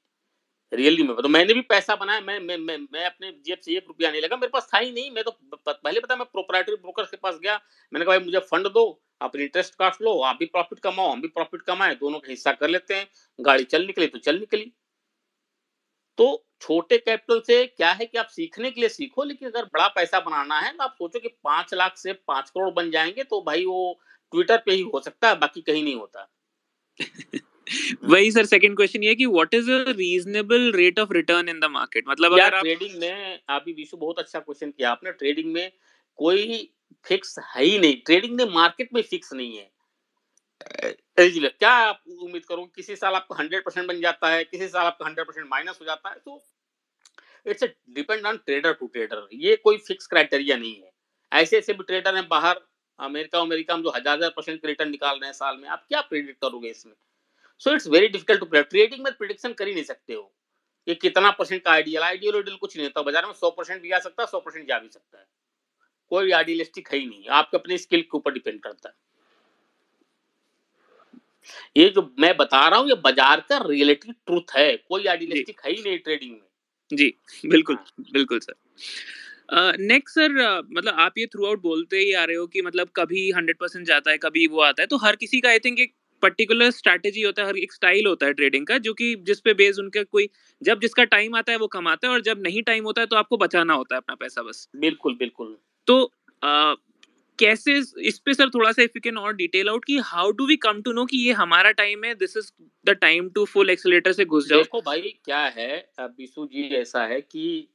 S2: रियली में तो मैंने भी पैसा बनाया मैं मैं मैं, मैं अपने जेब से एक रुपया नहीं लगा मेरे पास था ही नहीं। मैं तो पहले पता मैं प्रोपराइटरी ब्रोकर के पास गया मैंने कहा भाई मुझे फंड दो आप इंटरेस्ट काट लो आप भी प्रॉफिट कमाओ हम भी प्रॉफिट कमाए दोनों का हिस्सा कर लेते हैं गाड़ी चल निकली तो चल निकली। तो छोटे कैपिटल से क्या है कि आप सीखने के लिए सीखो लेकिन अगर बड़ा पैसा बनाना है तो आप सोचो कि पाँच लाख से पाँच करोड़ बन जाएँगे तो भाई वो ट्विटर पे ही हो सकता है बाकी कहीं नहीं होता।
S1: वही सर सेकंड क्वेश्चन ये कि what is a reasonable rate of return in the market मतलब
S2: अगर आप ट्रेडिंग में अभी विशु बहुत अच्छा क्वेश्चन किया आपने ट्रेडिंग में कोई फिक्स है ही नहीं। ट्रेडिंग में मार्केट में फिक्स नहीं है। क्या आप उम्मीद करो किसी साल आपका हंड्रेड परसेंट बन जाता है, किसी साल आपका हंड्रेड परसेंट माइनस हो जाता है? तो it's depend on trader to trader ये कोई फिक्स क्राइटेरिया नहीं है। ऐसे ऐसे भी ट्रेडर हैं बाहर, अमेरिका अमेरिका में जो हज़ार हज़ार परसेंट रिटर्न निकाल रहे हैं साल में, आप क्या प्रिडिक्ट करोगे इसमें? So it's very difficult to trading में प्रिडिक्शन कर ही नहीं सकते हो ये कितना परसेंट का आइडियल आइडियल आइडियल कुछ नहीं होता। बाज़ार में सौ परसेंट भी आ सकता है, सौ परसेंट जा भी सकता है। कोई आइडियलिस्टिक है ही नहीं। आपके अपने स्किल के ऊपर डिपेंड करता है। ये जो मैं बता रहा हूँ ये बाज़ार का रियलिटी ट्रूथ है। कोई आइडियलिस्टिक है ही नहीं ट्रेडिंग में।
S1: जी बिल्कुल हाँ। बिल्कुल सर। नेक्स्ट सर मतलब आप ये थ्रू आउट बोलते ही आ रहे हो कि मतलब कभी हंड्रेड परसेंट जाता है कभी वो आता है तो हर किसी का आई थिंक एक पर्टिकुलर स्ट्रैटेजी होता है हर एक स्टाइल होता है ट्रेडिंग का जो कि जिस पे बेस उनका कोई जब जिसका टाइम आता है वो कमाता है और जब नहीं टाइम होता है तो आपको बचाना होता है अपना पैसा बस।
S2: बिल्कुल बिल्कुल।
S1: तो आ, कैसे इस पे सर थोड़ा सा इफ़ यू कैन और डिटेल आउट कि how do we come to know कि ये हमारा टाइम है this is the time to full accelerator से घुस जाओ।
S2: देखो भाई, क्या है बिशु जी ऐसा है कि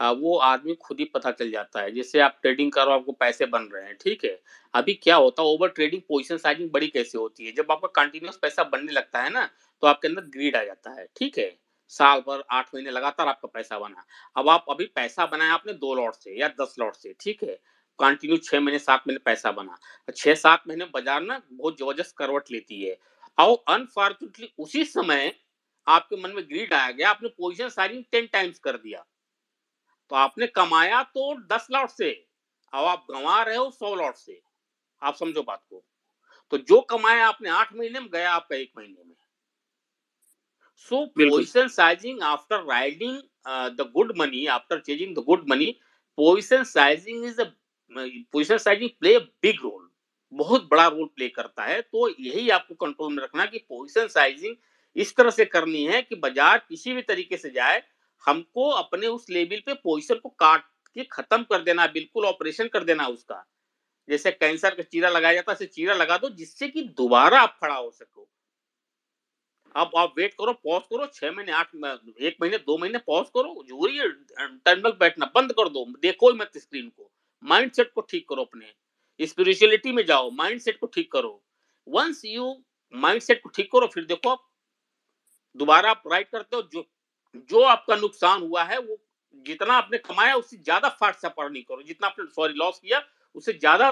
S2: वो आदमी खुद ही पता चल जाता है। जैसे आप ट्रेडिंग करो, आपको पैसे बन रहे हैं, ठीक है? अभी क्या होता है ओवर ट्रेडिंग पोजिशन साइजिंग बड़ी कैसे होती है? जब आपका कंटिन्यूस पैसा बनने लगता है ना तो आपके अंदर ग्रीड आ जाता है, ठीक है? साल भर, आठ महीने लगातार आपका पैसा बना। अब आप अभी पैसा बनाया आपने दो लॉट से या दस लॉट से, ठीक है? कंटिन्यू छह महीने सात महीने पैसा बना। छह सात महीने बाज़ार ना बहुत ज़बरदस्त करवट लेती है। और अनफॉर्चुनेटली उसी समय आपके मन में ग्रीड आ गया आपने पोजिशन साइजिंग टेन टाइम्स कर दिया। तो आपने कमाया तो दस लॉट से अब आप गंवा रहे हो सौ लॉट से। आप समझो बात को। तो जो कमाया आपने आठ महीने में गया आपका एक महीने में। So position sizing after riding the good money after chasing the good money position sizing is position sizing play big role बहुत बड़ा रोल प्ले करता है तो यही आपको कंट्रोल में रखना कि पोजिशन साइजिंग इस तरह से करनी है कि बाज़ार किसी भी तरीके से जाए, हमको अपने उस लेवल पे पोजिशन को काट के खत्म कर देना, बिल्कुल ऑपरेशन कर देना उसका। जैसे कैंसर का चीरा लगाया जाता है चीरा लगा दो, जिससे कि दोबारा आप खड़ा हो सको। अब आप वेट करो पॉज करो, छह महीने, आठ एक महीने, दो महीने पॉज करो, ज़रूरी टर्मिनल बैठना बंद कर दो, देखो मत स्क्रीन को। माइंड सेट को ठीक करो अपने। स्पिरिचुअलिटी में जाओ माइंड सेट को ठीक करो। वंस यू माइंड सेट को ठीक करो, फिर देखो आप दोबारा आप राइट करते हो, जो जो आपका नुकसान हुआ है, वो जितना आपने कमाया, उससे ज़्यादा फास्ट से अर्निंग करो। जितना आपने सॉरी लॉस किया, उससे ज़्यादा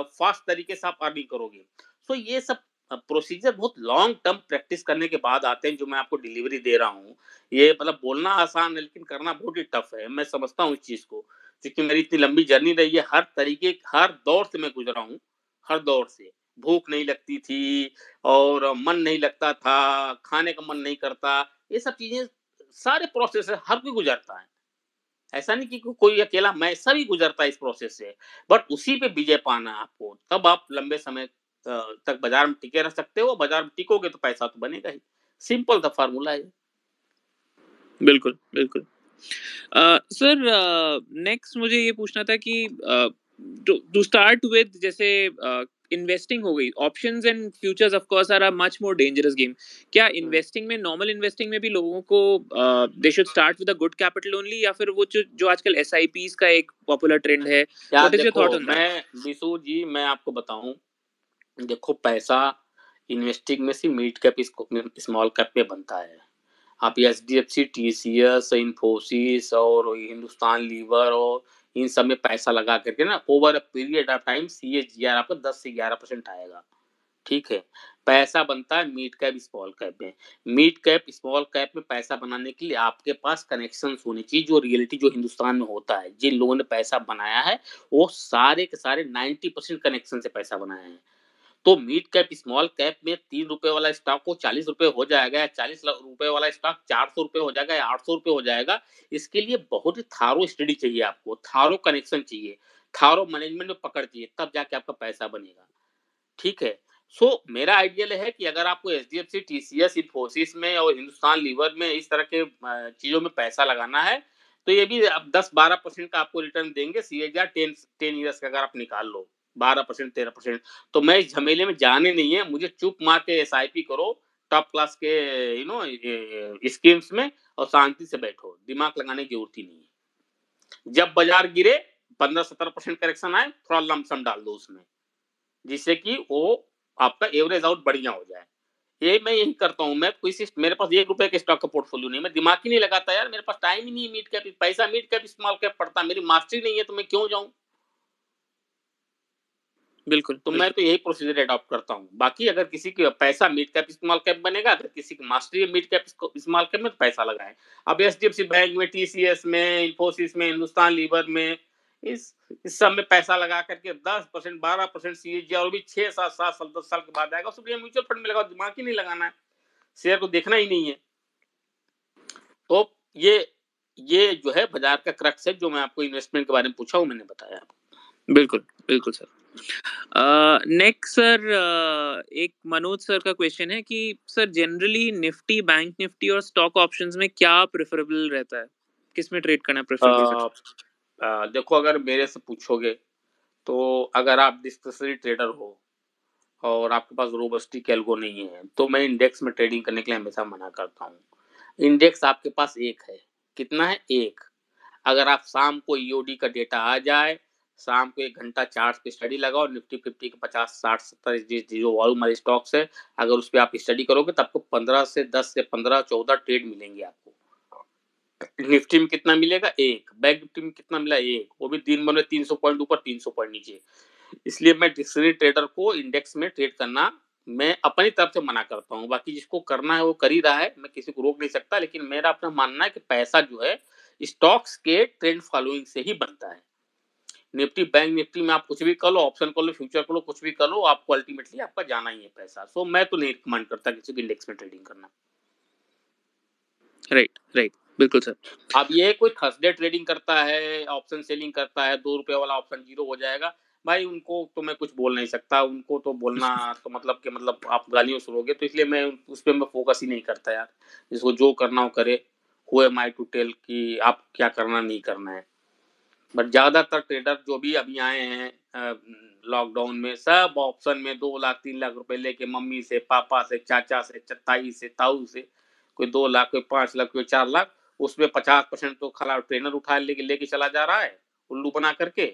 S2: फास्ट तरीके से आप अर्निंग करोगे। सो ये सब प्रोसीजर बहुत लॉन्ग टर्म प्रैक्टिस करने के बाद आते हैं, जो मैं आपको डिलीवरी दे रहा हूँ। ये मतलब बोलना आसान है, लेकिन करना बहुत ही टफ है। मैं समझता हूँ इस चीज़ को। क्योंकि मेरी इतनी लंबी जर्नी रही है, हर तरीके, हर दौर से मैं गुजरा हूँ, हर दौर से। भूख नहीं लगती थी और मन नहीं लगता था, खाने का मन नहीं करता, ये सब चीज़ें सारे प्रोसेस है हर कोई गुजरता है। ऐसा नहीं कि कोई अकेला, मैं सभी गुजरता है इस प्रोसेस से बट उसी पे विजय पाना आपको। तब आप लंबे समय तक बाज़ार में टिके रह सकते हो, बाज़ार में टिकोगे तो पैसा तो बनेगा ही। सिंपल द फार्मूला है
S1: बिल्कुल बिल्कुल। सर नेक्स्ट मुझे ये पूछना था कि टू स्टार्ट विद जैसे इन्वेस्टिंग हो गई options and futures of course are a much more dangerous game क्या इन्वेस्टिंग में नॉर्मल इन्वेस्टिंग में भी लोगों को they should start with a good capital only या फिर वो जो जो आजकल एसआईपीस का एक पॉपुलर ट्रेंड है what is your thought
S2: on मैं बिशु जी मैं आपको बताऊँ देखो पैसा इन्वेस्टिंग में सिर्फ़ मिड कैप स्मॉल कैप में बनता है। आप H D F C T C S Infosys और हिंदुस्तान लीवर और इन सब में पैसा लगा करके ना over a period of time C H G R आपको दस से ग्यारह परसेंट आएगा। ठीक है? पैसा बनता है मिड कैप स्मॉल कैप में। मिड कैप स्मॉल कैप में पैसा बनाने के लिए आपके पास कनेक्शन होने चाहिए, जो रियलिटी जो हिंदुस्तान में होता है। जिन लोगों ने पैसा बनाया है, वो सारे के सारे नाइन्टी परसेंट कनेक्शन से पैसा बनाया है। तो मिड कैप स्मॉल कैप में तीन रुपए वाला स्टॉक को चालीस रुपए हो जाएगा या चालीस रुपए वाला स्टॉक चार सौ रुपए हो जाएगा या आठ सौ रुपए हो जाएगा। इसके लिए बहुत ही थारो स्टडी चाहिए आपको थारो कनेक्शन चाहिए थारो मैनेजमेंट में पकड़ चाहिए तब जाके आपका पैसा बनेगा। ठीक है? सो so, मेरा आइडियल है कि अगर आपको H D F C T C S Infosys में और हिंदुस्तान लीवर में इस तरह के चीज़ों में पैसा लगाना है तो ये भी अब दस बारह परसेंट का आपको रिटर्न देंगे C H R ten ten years का अगर आप निकाल लो। बारह परसेंट, तेरह परसेंट। तो मैं इस झमेले में जाने नहीं है, मुझे चुप मार के एस करो टॉप क्लास के यू नो स्कीम्स में और शांति से बैठो, दिमाग लगाने की ज़रूरत ही नहीं है। जब बाज़ार गिरे, पंद्रह सत्रह परसेंट करेक्शन आए, थोड़ा लमसम डाल दो उसमें, जिससे कि वो आपका एवरेज आउट बढ़िया हो जाए। ये मैं यही करता हूँ, मैं कोई मेरे पास एक रुपए के स्टॉक का पोर्टफोलियो नहीं मैं दिमाग ही नहीं लगाता यार, मेरे पास टाइम ही नहीं मीट कैप पैसा मीट कैप स्मॉल कैप पड़ता, मेरी मास्टरी नहीं है तो मैं क्यों जाऊँ?
S1: बिल्कुल
S2: तो मैं तो यही प्रोसीजर अडॉप्ट करता हूँ। बाकी अगर किसी के पैसा मिड कैप स्मॉल कैप बनेगा अगर किसी की mastery mid cap small cap में तो पैसा लगाए। अब H D F C bank में टीसीएस में इंफोसिस में हिंदुस्तान लीवर में इस इस सब में पैसा लगा करके दस परसेंट बारह परसेंट सी एच और भी छह सात सात साल दस साल के बाद आएगा उसमें म्यूचुअल फंड में लगाओ दिमाग ही नहीं लगाना है। शेयर को देखना ही नहीं है। तो ये ये जो है बाज़ार का क्रक्स है जो मैं आपको इन्वेस्टमेंट के बारे में पूछा हूँ मैंने बताया।
S1: बिल्कुल बिल्कुल सर। नेक्स्ट सर एक मनोज सर का क्वेश्चन है कि sir generally Nifty bank Nifty और स्टॉक ऑप्शंस में क्या प्रेफरेबल रहता है? किसमें ट्रेड करना
S2: प्रेफरेबल देखो, अगर मेरे से पूछोगे तो अगर आप डिस्कसरी ट्रेडर हो और आपके पास रोबस्टी कैलगो नहीं है तो मैं इंडेक्स में ट्रेडिंग करने के लिए हमेशा मना करता हूँ। इंडेक्स आपके पास एक है। कितना है? एक। अगर आप शाम को ईओडी का डेटा आ जाए शाम को एक घंटा चार्ट पे स्टडी लगाओ निफ्टी फिफ्टी के पचास, साठ, सत्तर जो वॉल्यूम वाले स्टॉक्स है, अगर उस पर आप स्टडी करोगे तो आपको पंद्रह से दस से पंद्रह, चौदह ट्रेड मिलेंगे आपको। निफ्टी में कितना मिलेगा? एक। बैंक निफ्टी में कितना मिला? एक। वो भी दिन भर में तीन सौ पॉइंट ऊपर, तीन सौ पॉइंट नीचे। इसलिए मैं डिक्शनरी ट्रेडर को इंडेक्स में ट्रेड करना, मैं अपनी तरफ़ से मना करता हूँ। बाकी जिसको करना है, वो कर ही रहा है। मैं किसी को रोक नहीं सकता, लेकिन मेरा अपना मानना है कि पैसा जो है स्टॉक्स के ट्रेंड फॉलोइंग से ही बनता है। निफ्टी बैंक निफ्टी में आप कुछ भी कर लो ऑप्शन कर लो फ्यूचर कर लो कुछ भी कर लो आपको अल्टीमेटली आपका जाना ही है पैसा। सो so, मैं तो नहीं रिकमेंड करता किसी को इंडेक्स में ट्रेडिंग करना।
S1: Right right, right right. बिल्कुल सर।
S2: अब ये कोई थर्सडे ट्रेडिंग करता है ऑप्शन सेलिंग करता है दो रुपए वाला ऑप्शन ज़ीरो हो जाएगा। भाई उनको तो मैं कुछ बोल नहीं सकता उनको तो बोलना तो मतलब कि मतलब आप गालियों सुनोगे तो इसलिए मैं उस पर मैं फोकस ही नहीं करता यार। जिसको जो करना हो करे। हुए माई टू टेल कि आप क्या करना नहीं करना है? बट ज़्यादातर ट्रेडर जो भी अभी आए हैं लॉकडाउन में, सब ऑप्शन में दो लाख, तीन लाख रुपए लेके मम्मी से, पापा से, चाचा से, चताई से, ताऊ से, कोई दो लाख, कोई पाँच लाख, कोई चार लाख, उसमें पचास परसेंट तो खराब ट्रेनर उठा लेके लेके चला जा रहा है, उल्लू बना करके।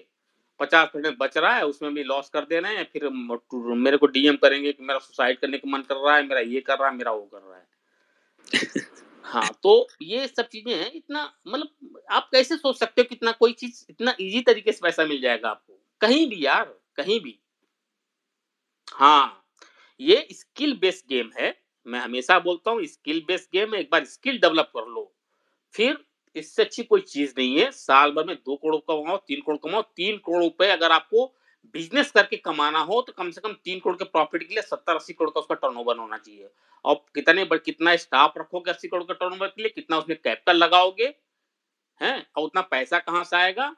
S2: पचास परसेंट बच रहा है, उसमें भी लॉस कर दे रहे हैं, फिर मेरे को डीएम करेंगे कि मेरा सुसाइड करने का मन कर रहा है, मेरा ये कर रहा है, मेरा वो कर रहा है। हाँ तो ये सब चीज़ें हैं, इतना मतलब आप कैसे सोच सकते हो कितना कोई चीज़, इतना इजी तरीके से पैसा मिल जाएगा आपको? कहीं भी यार, कहीं भी। हाँ ये स्किल बेस्ड गेम है, मैं हमेशा बोलता हूँ स्किल बेस्ड गेम है, एक बार स्किल डेवलप कर लो। फिर इससे अच्छी कोई चीज़ नहीं है, साल भर में दो करोड़ कमाओ, तीन करोड़ कमाओ, तीन करोड़ रुपए अगर आपको बिज़नेस करके कमाना हो तो कम से कम तीन करोड़ के प्रॉफिट के लिए सत्तर अस्सी करोड़ का उसका टर्नओवर होना चाहिए। और कितने कितना स्टाफ रखोगे अस्सी करोड़ के टर्नओवर के लिए, कितना उसमें कैपिटल लगाओगे, हैं? और उतना पैसा कहाँ से आएगा?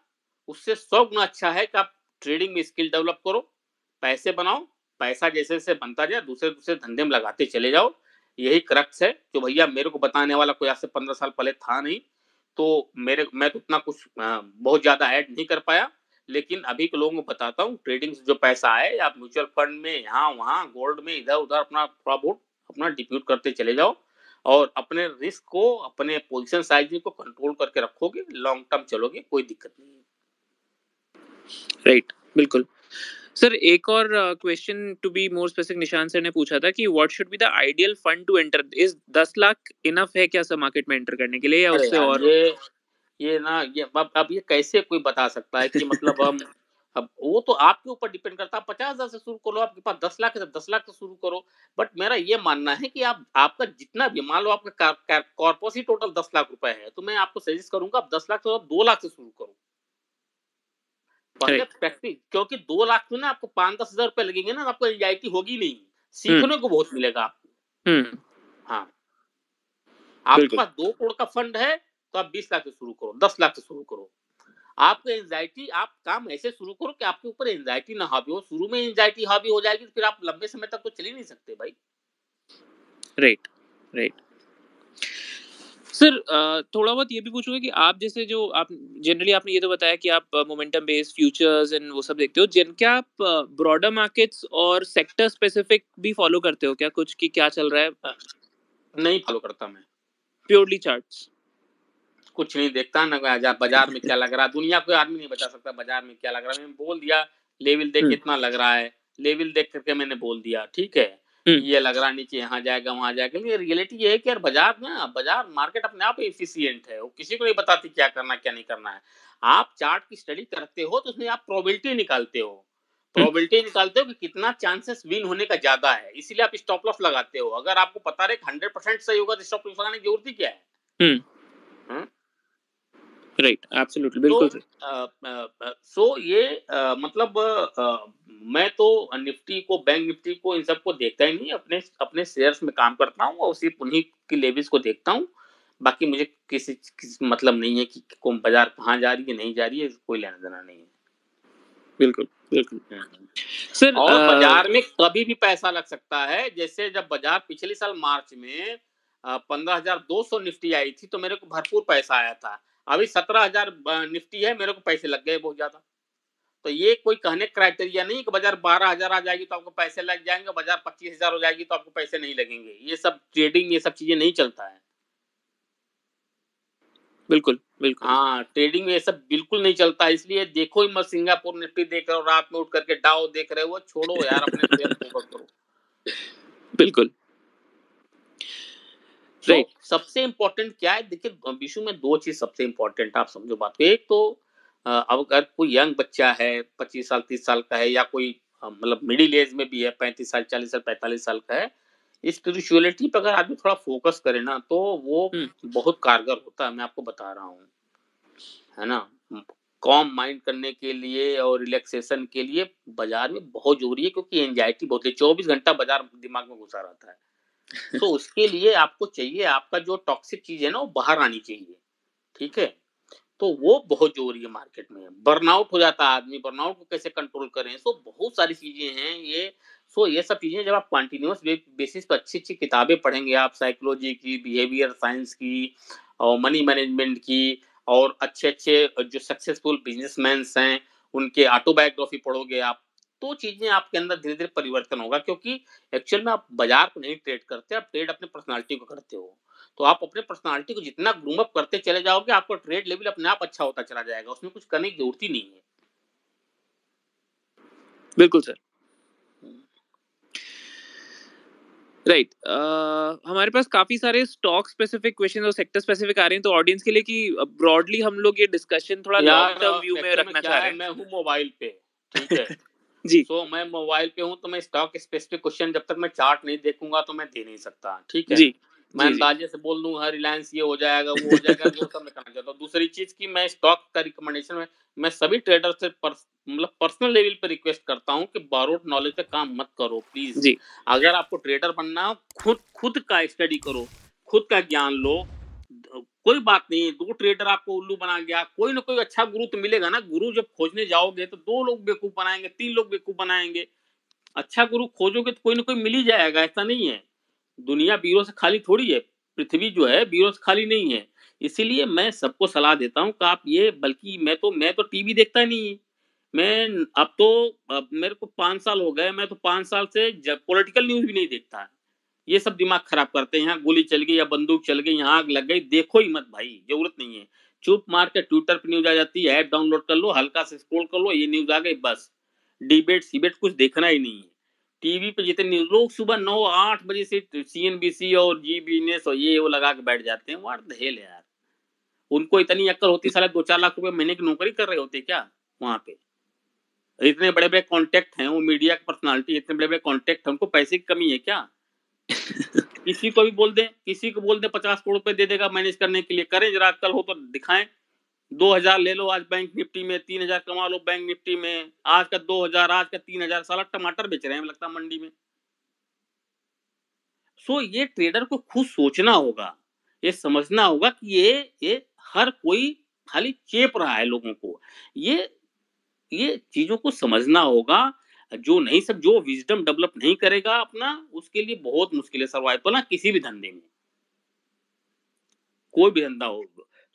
S2: उससे सौ गुना अच्छा है कि आप ट्रेडिंग में स्किल डेवलप करो, पैसे बनाओ, पैसा जैसे जैसे बनता जाए, दूसरे दूसरे धंधे में लगाते चले जाओ। यही क्रक्स है, जो भैया मेरे को बताने वाला कोई आज से पंद्रह साल पहले था नहीं तो मेरे, मैं तो उतना कुछ बहुत ज़्यादा ऐड नहीं कर पाया। लेकिन अभी के लोगों को बताता हूँ ट्रेडिंग से जो पैसा आए आप म्यूचुअल फंड में यहाँ वहाँ गोल्ड में इधर उधर अपना थोड़ा बहुत अपना डिप्यूट करते चले जाओ और अपने रिस्क को अपने पोजीशन साइज़ को कंट्रोल करके रखोगे लॉन्ग टर्म चलोगे कोई दिक्कत नहीं है।
S1: राइट right, बिल्कुल। सर एक और question to be more specific Nishan sir ने पूछा था कि what should be the ideal fund to enter is 10 lakh enough है क्या सर मार्केट में एंटर करने के लिए या उससे और
S2: ये ये ना ये अब अब ये कैसे कोई बता सकता है कि मतलब हम अब वो तो आपके ऊपर डिपेंड करता है। पचास हज़ार से शुरू करो आपके पास दस लाख है दस लाख से शुरू करो। बट मेरा ये मानना है कि आप आपका जितना भी मान लो आपका कॉर्पोस ही टोटल दस लाख रुपए है तो मैं आपको सजेस्ट करूँगा आप दस लाख से दो लाख से शुरू करो। पहले प्रैक्टिस क्योंकि दो लाख में ना आपको पाँच दस हज़ार रुपए लगेंगे ना आपको एंजाइटी होगी नहीं। सीखने हम्म। को बहुत मिलेगा। आपको हम्म। हाँ। आपके पास दो करोड़ का फंड है तो आप बीस लाख से शुरू करो दस लाख से शुरू करो। आपको एंजाइटी आप काम ऐसे शुरू करो कि आपके ऊपर एंजाइटी ना हावी हो शुरू में एंजाइटी हावी हो जाएगी तो फिर आप लंबे समय तक तो चल ही नहीं सकते भाई।
S1: राइट राइट सर थोड़ा बहुत ये भी पूछूँगा कि आप जैसे जो आप जनरली आपने ये तो बताया कि आप मोमेंटम बेस्ड फ्यूचर्स एंड वो सब देखते हो जिन क्या आप ब्रॉडर मार्केट्स और सेक्टर स्पेसिफिक भी फॉलो करते हो क्या कुछ कि क्या चल रहा है?
S2: नहीं फॉलो करता मैं।
S1: प्योरली चार्ट्स
S2: कुछ नहीं देखता ना बाज़ार में क्या लग रहा है। दुनिया कोई आदमी नहीं बता सकता बाज़ार में क्या लग रहा है। मैंने बोल दिया लेवल देख हम्म। कितना लग रहा है। लेवल देख करके मैंने बोल दिया ठीक है? हम्म। ये लग रहा नीचे यहाँ जाएगा वहाँ जाएगा। लेकिन रियलिटी ये है कि यार बाज़ार ना बाज़ार मार्केट अपने आप एफिशिएंट है। वो किसी को नहीं बताती क्या करना क्या नहीं करना है। आप चार्ट की स्टडी करते हो तो उसमें आप प्रोबेबिलिटी निकालते हो। प्रोबेबिलिटी हम्म। निकालते हो कि कितना चांसेस विन होने का ज़्यादा है। इसीलिए आप स्टॉप लॉस लगाते हो। अगर आपको पता रहे हंड्रेड परसेंट सही होगा तो स्टॉप लॉस लगाने की ज़रूरत ही क्या है?
S1: राइट एब्सोल्युटली बिल्कुल
S2: सो ये uh, मतलब uh, मैं तो निफ्टी को बैंक निफ्टी को इन सबको देखता ही नहीं अपने अपने शेयर्स में काम करता हूँ और उसी उन्हीं की लेविस को देखता हूँ। बाकी मुझे किसी, किसी मतलब नहीं है कि कौन बाज़ार कहाँ जा रही है नहीं जा रही है कोई लेना देना नहीं है।
S1: बिल्कुल बिल्कुल।
S2: सर और बाज़ार में कभी भी पैसा लग सकता है जैसे जब बाज़ार पिछले साल मार्च में पंद्रह हज़ार दो सौ निफ्टी आई थी तो मेरे को भरपूर पैसा आया था। अभी सत्रह हज़ार निफ्टी है मेरे को पैसे लग गए बहुत ज़्यादा। तो ये कोई कहने क्राइटेरिया नहीं कि बाज़ार बारह हज़ार आ जाएगी तो आपको पैसे लग जाएँगे बाज़ार पच्चीस हज़ार हो जाएगी तो आपको पैसे नहीं लगेंगे। ये सब ट्रेडिंग ये सब चीज़ें नहीं चलता है।
S1: बिल्कुल बिल्कुल।
S2: हाँ ट्रेडिंग में ये सब बिल्कुल नहीं चलता इसलिए देखो ही मत सिंगापुर निफ्टी देख रहे हो रात में उठ करके डाओ देख रहे हो छोड़ो यार अपने करो
S1: बिल्कुल।
S2: तो सबसे इम्पोर्टेंट क्या है? देखिए विशु में दो चीज़ सबसे इम्पोर्टेंट आप समझो बात को। एक तो अब अगर कोई यंग बच्चा है पच्चीस साल तीस साल का है या कोई मतलब मिडिल एज में भी है पैंतीस साल चालीस साल पैंतालीस साल का है स्पिरिचुअलिटी पर अगर आदमी थोड़ा फोकस करे ना तो वो हम्म। बहुत कारगर होता है मैं आपको बता रहा हूँ। है ना? कॉम माइंड करने के लिए और रिलैक्सेशन के लिए बाज़ार में बहुत ज़रूरी है क्योंकि एंजाइटी बहुत है। चौबीस घंटा बाज़ार दिमाग में घुसा रहता है। तो उसके लिए आपको चाहिए, आपका जो टॉक्सिक चीज़ है ना, वो बाहर आनी चाहिए। ठीक है? तो वो बहुत ज़रूरी है मार्केट में। बर्नआउट हो जाता है आदमी बर्नआउट को कैसे कंट्रोल करें? सो बहुत सारी चीज़ें हैं ये। सो ये सब चीज़ें जब आप कंटिन्यूस बेसिस पर अच्छी अच्छी किताबें पढ़ेंगे आप साइकोलॉजी की बिहेवियर साइंस की, और मनी मैनेजमेंट की, और अच्छे अच्छे जो सक्सेसफुल बिजनेसमैन हैं, उनके ऑटोबायोग्राफी पढ़ोगे आप तो चीज़ें आपके अंदर धीरे धीरे परिवर्तन होगा क्योंकि एक्चुअल में आप बाज़ार को नहीं ट्रेड करते आप ट्रेड अपने पर्सनालिटी को करते हो। तो आप अपने पर्सनालिटी को जितना ग्रूम अप करते चले जाओगे आपका ट्रेड लेवल अपने आप अच्छा होता चला जाएगा उसमें कुछ करने की ज़रूरत ही नहीं है।
S1: बिल्कुल सर। Right right. uh, हमारे पास काफ़ी सारे स्टॉक स्पेसिफिक क्वेश्चन और सेक्टर स्पेसिफिक आ रहे हैं तो ऑडियंस के लिए कि ब्रॉडली हम लोग ये डिस्कशन थोड़ा लॉन्ग टर्म व्यू में रखना चाह रहे हैं।
S2: मैं हूँ मोबाइल पे ठीक है?
S1: जी।
S2: तो मैं मोबाइल पे हूँ तो मैं स्टॉक स्पेसिफिक क्वेश्चन जब तक मैं चार्ट नहीं देखूँगा तो मैं दे नहीं सकता ठीक है?
S1: जी
S2: मैं अंदाजे से बोल दूँगा रिलायंस ये हो जाएगा वो हो जाएगा वो सब मैं करना चाहता हूँ। दूसरी चीज़ की मैं स्टॉक का रिकमेंडेशन में मैं सभी ट्रेडर से मतलब पर्सनल लेवल पे रिक्वेस्ट करता हूँ कि बारोड नॉलेज पे काम मत करो प्लीज़
S1: जी।
S2: अगर आपको ट्रेडर बनना हो खुद खुद का स्टडी करो खुद का ज्ञान लो कोई बात नहीं, दो ट्रेडर आपको उल्लू बना गया, कोई ना कोई अच्छा गुरु तो मिलेगा ना। गुरु जब खोजने जाओगे तो दो लोग बेवकूफ़ बनाएँगे, तीन लोग बेवकूफ़ बनाएँगे। अच्छा गुरु खोजोगे तो कोई ना कोई मिल ही जाएगा, ऐसा नहीं है। दुनिया बीरों से खाली थोड़ी है, पृथ्वी जो है बीरों से खाली नहीं है। इसीलिए मैं सबको सलाह देता हूँ कि आप ये, बल्कि मैं तो मैं तो टीवी देखता नहीं मैं अब तो अब मेरे को पाँच साल हो गए, मैं तो पाँच साल से पॉलिटिकल न्यूज़ भी नहीं देखता। ये सब दिमाग खराब करते हैं यहाँ गोली चल गई या बंदूक चल गई यहाँ आग लग गई, देखो ही मत भाई, ज़रूरत नहीं है। चुप मार के ट्विटर पर न्यूज़ आ जाती है ऐप डाउनलोड कर लो, हल्का से स्क्रोल कर लो, ये न्यूज़ आ गई, बस। डिबेट सीबेट कुछ देखना ही नहीं है। टीवी पे जितने न्यूज़ लोग सुबह नौ, आठ बजे से सी और जी बिज़नेस और ये, वो लगा के बैठ जाते हैं द हेल यार? उनको इतनी अक्ल होती, साले दो चार लाख रुपए महीने की नौकरी कर रहे होते क्या, वहाँ पे? इतने बड़े बड़े कॉन्टेक्ट हैं, वो मीडिया की पर्सनालिटी इतने बड़े बड़े कॉन्टेक्ट हैं, उनको पैसे की कमी है क्या? किसी को भी बोल दे, किसी को बोल दे, पचास करोड़ रुपए दे देगा मैनेज करने के लिए। करें, जरा अक्ल हो तो दिखाएँ। दो हज़ार ले लो आज बैंक निफ्टी में, तीन हज़ार कमा लो बैंक निफ्टी में। आज का दो हज़ार, आज का तीन हज़ार, साला टमाटर बेच रहे हैं, लगता मंडी में। सो ये ट्रेडर को खुद सोचना होगा, ये समझना होगा कि ये ये हर कोई खाली चेप रहा है लोगों को। ये ये चीज़ों को समझना होगा जो नहीं सब जो विजडम डेवलप नहीं करेगा अपना उसके लिए बहुत मुश्किल है सर्वाइव ना किसी भी धंधे में। कोई भी धंधा हो।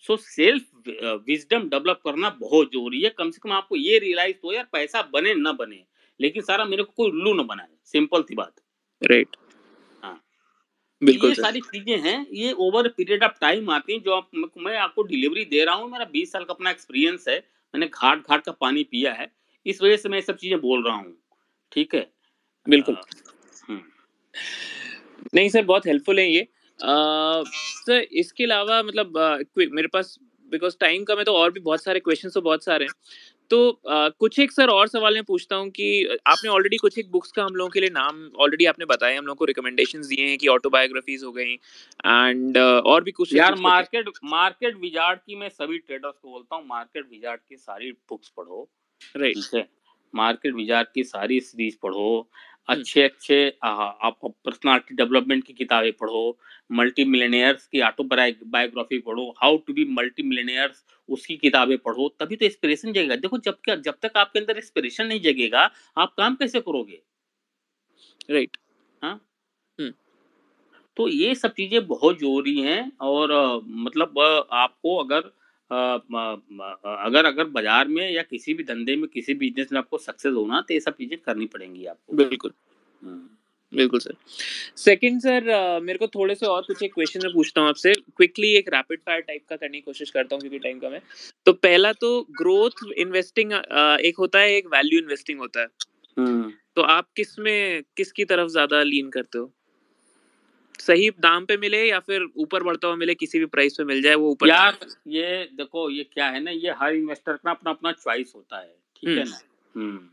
S2: सो सेल्फ विजडम डेवलप करना बहुत ज़रूरी है। कम से कम आपको ये रियलाइज़ हो यार पैसा बने ना बने लेकिन सारा मेरे को कोई उल्लू ना बनाए। सिंपल थी बात।
S1: राइट
S2: हाँ। बिल्कुल ये सारी। चीज़ें हैं ये ओवर पीरियड ऑफ़ टाइम आती हैं जो आप, मैं आपको डिलीवरी दे रहा हूँ। मेरा बीस साल का अपना एक्सपीरियंस है। मैंने घाट घाट का पानी पिया है। इस वजह से मैं ये सब चीज़ें बोल रहा हूँ। ठीक है?
S1: बिल्कुल। हम्म। नहीं सर बहुत हेल्पफुल है ये। सर इसके अलावा मतलब मेरे पास बिकॉज़ टाइम का मैं तो और भी बहुत सारे क्वेश्चन तो बहुत सारे हैं। तो आ, कुछ एक सर और सवाल मैं पूछता हूँ कि आपने ऑलरेडी कुछ एक बुक्स का हम लोगों के लिए नाम ऑलरेडी आपने बताया हम लोगों को रिकमेंडेशंस दिए हैं कि ऑटोबायोग्राफीज हो गई एंड और भी कुछ
S2: यार मार्केट मार्केट विजार्ड की मैं सभी ट्रेडर्स को बोलता हूँ मार्केट विजार्ड की सारी बुक्स पढ़ो राइट है? मार्केट विजार्ड की सारी सीरीज़ पढ़ो। हम्म। अच्छे अच्छे आप पर्सनालिटी डेवलपमेंट की किताबें पढ़ो। मल्टी मिलेनियर्स की ऑटो बायोग्राफी पढ़ो। How to be multi millionaires उसकी किताबें पढ़ो। तभी तो इंस्पिरेशन जगेगा देखो जब क्या जब तक आपके अंदर इंस्पिरेशन नहीं जगेगा आप काम कैसे करोगे?
S1: राइट
S2: हाँ? हम्म। तो ये सब चीज़ें बहुत ज़रूरी हैं और मतलब आपको अगर अगर अगर बाज़ार में या किसी भी धंधे में किसी बिज़नेस में आपको सक्सेस होना तो ये सब चीज़ें करनी पड़ेंगी आपको।
S1: बिल्कुल। हम्म। बिल्कुल सर। सेकंड सर मेरे को थोड़े से और कुछ एक क्वेश्चन मैं पूछता हूँ आपसे। क्विकली एक रैपिड फायर टाइप का करने की कोशिश करता हूँ क्योंकि टाइम कम है। तो पहला तो ग्रोथ इन्वेस्टिंग एक होता है एक वैल्यू इन्वेस्टिंग होता है। हम्म। तो आप किसमें किसकी तरफ़ ज़्यादा लीन करते हो? सही दाम पे मिले या फिर ऊपर बढ़ता हुआ मिले किसी भी प्राइस पे मिल जाए वो ऊपर
S2: यार ये देखो ये क्या है ना ये हर इन्वेस्टर का अपना अपना चॉइस होता है ठीक है हम्म। ना? हम्म।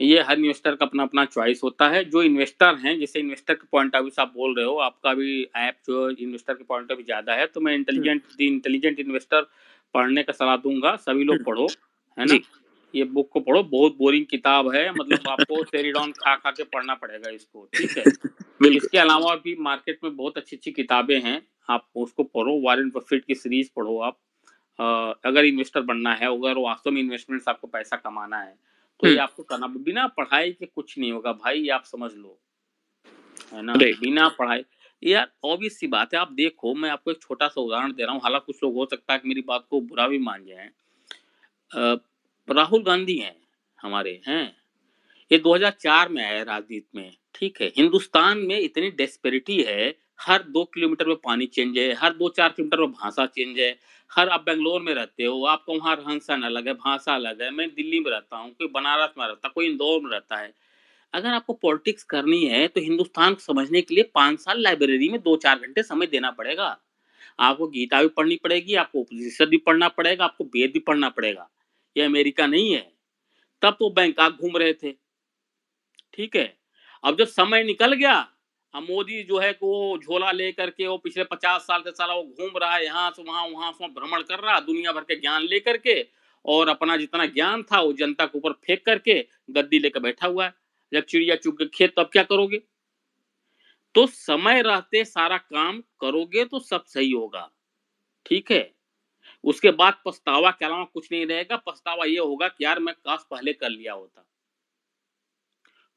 S2: ये हर इन्वेस्टर का अपना अपना चॉइस होता है। जो इन्वेस्टर हैं जैसे इन्वेस्टर के पॉइंट ऑफ़ व्यू से आप बोल रहे हो आपका भी ऐप जो इन्वेस्टर के पॉइंट ऑफ़ व्यू ज़्यादा है तो मैं इंटेलिजेंट इंटेलिजेंट इन्वेस्टर पढ़ने का सलाह दूँगा सभी लोग हम्म। पढ़ो है ना? ये बुक को पढ़ो। बहुत बोरिंग किताब है। मतलब आपको सेरिडॉन खा खा के पढ़ना पड़ेगा इसको ठीक है? इसके अलावा भी मार्केट में बहुत अच्छी अच्छी किताबें हैं। आप उसको पढ़ो। वारेन बफेट की सीरीज़ पढ़ो आप। आ, अगर इन्वेस्टर बनना है अगर वास्तव में इन्वेस्टमेंट आपको पैसा कमाना है तो ये हम्म। आपको करना। बिना पढ़ाई के कुछ नहीं होगा। भाई आप समझ लो। है ना? बिना पढ़ाई। यार ऑब्वियस सी बात है। आप देखो मैं आपको एक छोटा सा उदाहरण दे रहा हूँ। हालाँकि कुछ लोग हो सकता है कि मेरी बात को बुरा भी मान जाए। राहुल गांधी हैं, हमारे हैं। ये 2004 में आए राजनीति में, ठीक है। हिंदुस्तान में इतनी डेस्पेरिटी है, हर दो किलोमीटर में पानी चेंज है, हर दो चार किलोमीटर में भाषा चेंज है, हर आप बेंगलोर में रहते हो, आपका वहाँ रहन सहन अलग है, भाषा अलग है, मैं दिल्ली में रहता हूँ, कोई बनारस में रहता, कोई इंदौर में रहता है। अगर आपको पॉलिटिक्स करनी है तो हिंदुस्तान को समझने के लिए पाँच साल लाइब्रेरी में दो चार घंटे समय देना पड़ेगा। आपको गीता भी पढ़नी पड़ेगी, आपको उपनिषद भी पढ़ना पड़ेगा, आपको वेद भी पढ़ना पड़ेगा। ये अमेरिका नहीं है। तब तो बैंकॉक घूम रहे थे। ठीक है? अब जब समय निकल गया हम मोदी जो है वो झोला लेकर के वो पिछले पचास साल से साला वो घूम रहा है, यहाँ से वहाँ वहाँ से भ्रमण कर रहा, दुनिया भर के ज्ञान लेकर के और अपना जितना ज्ञान था वो जनता के ऊपर फेंक करके गद्दी लेकर बैठा हुआ है। जब चिड़िया चुग के खेत तो अब क्या करोगे? तो समय रहते, सारा काम करोगे तो सब सही होगा। ठीक है? उसके बाद पछतावा के अलावा कुछ नहीं रहेगा। पछतावा ये होगा कि यार मैं काश पहले कर लिया होता।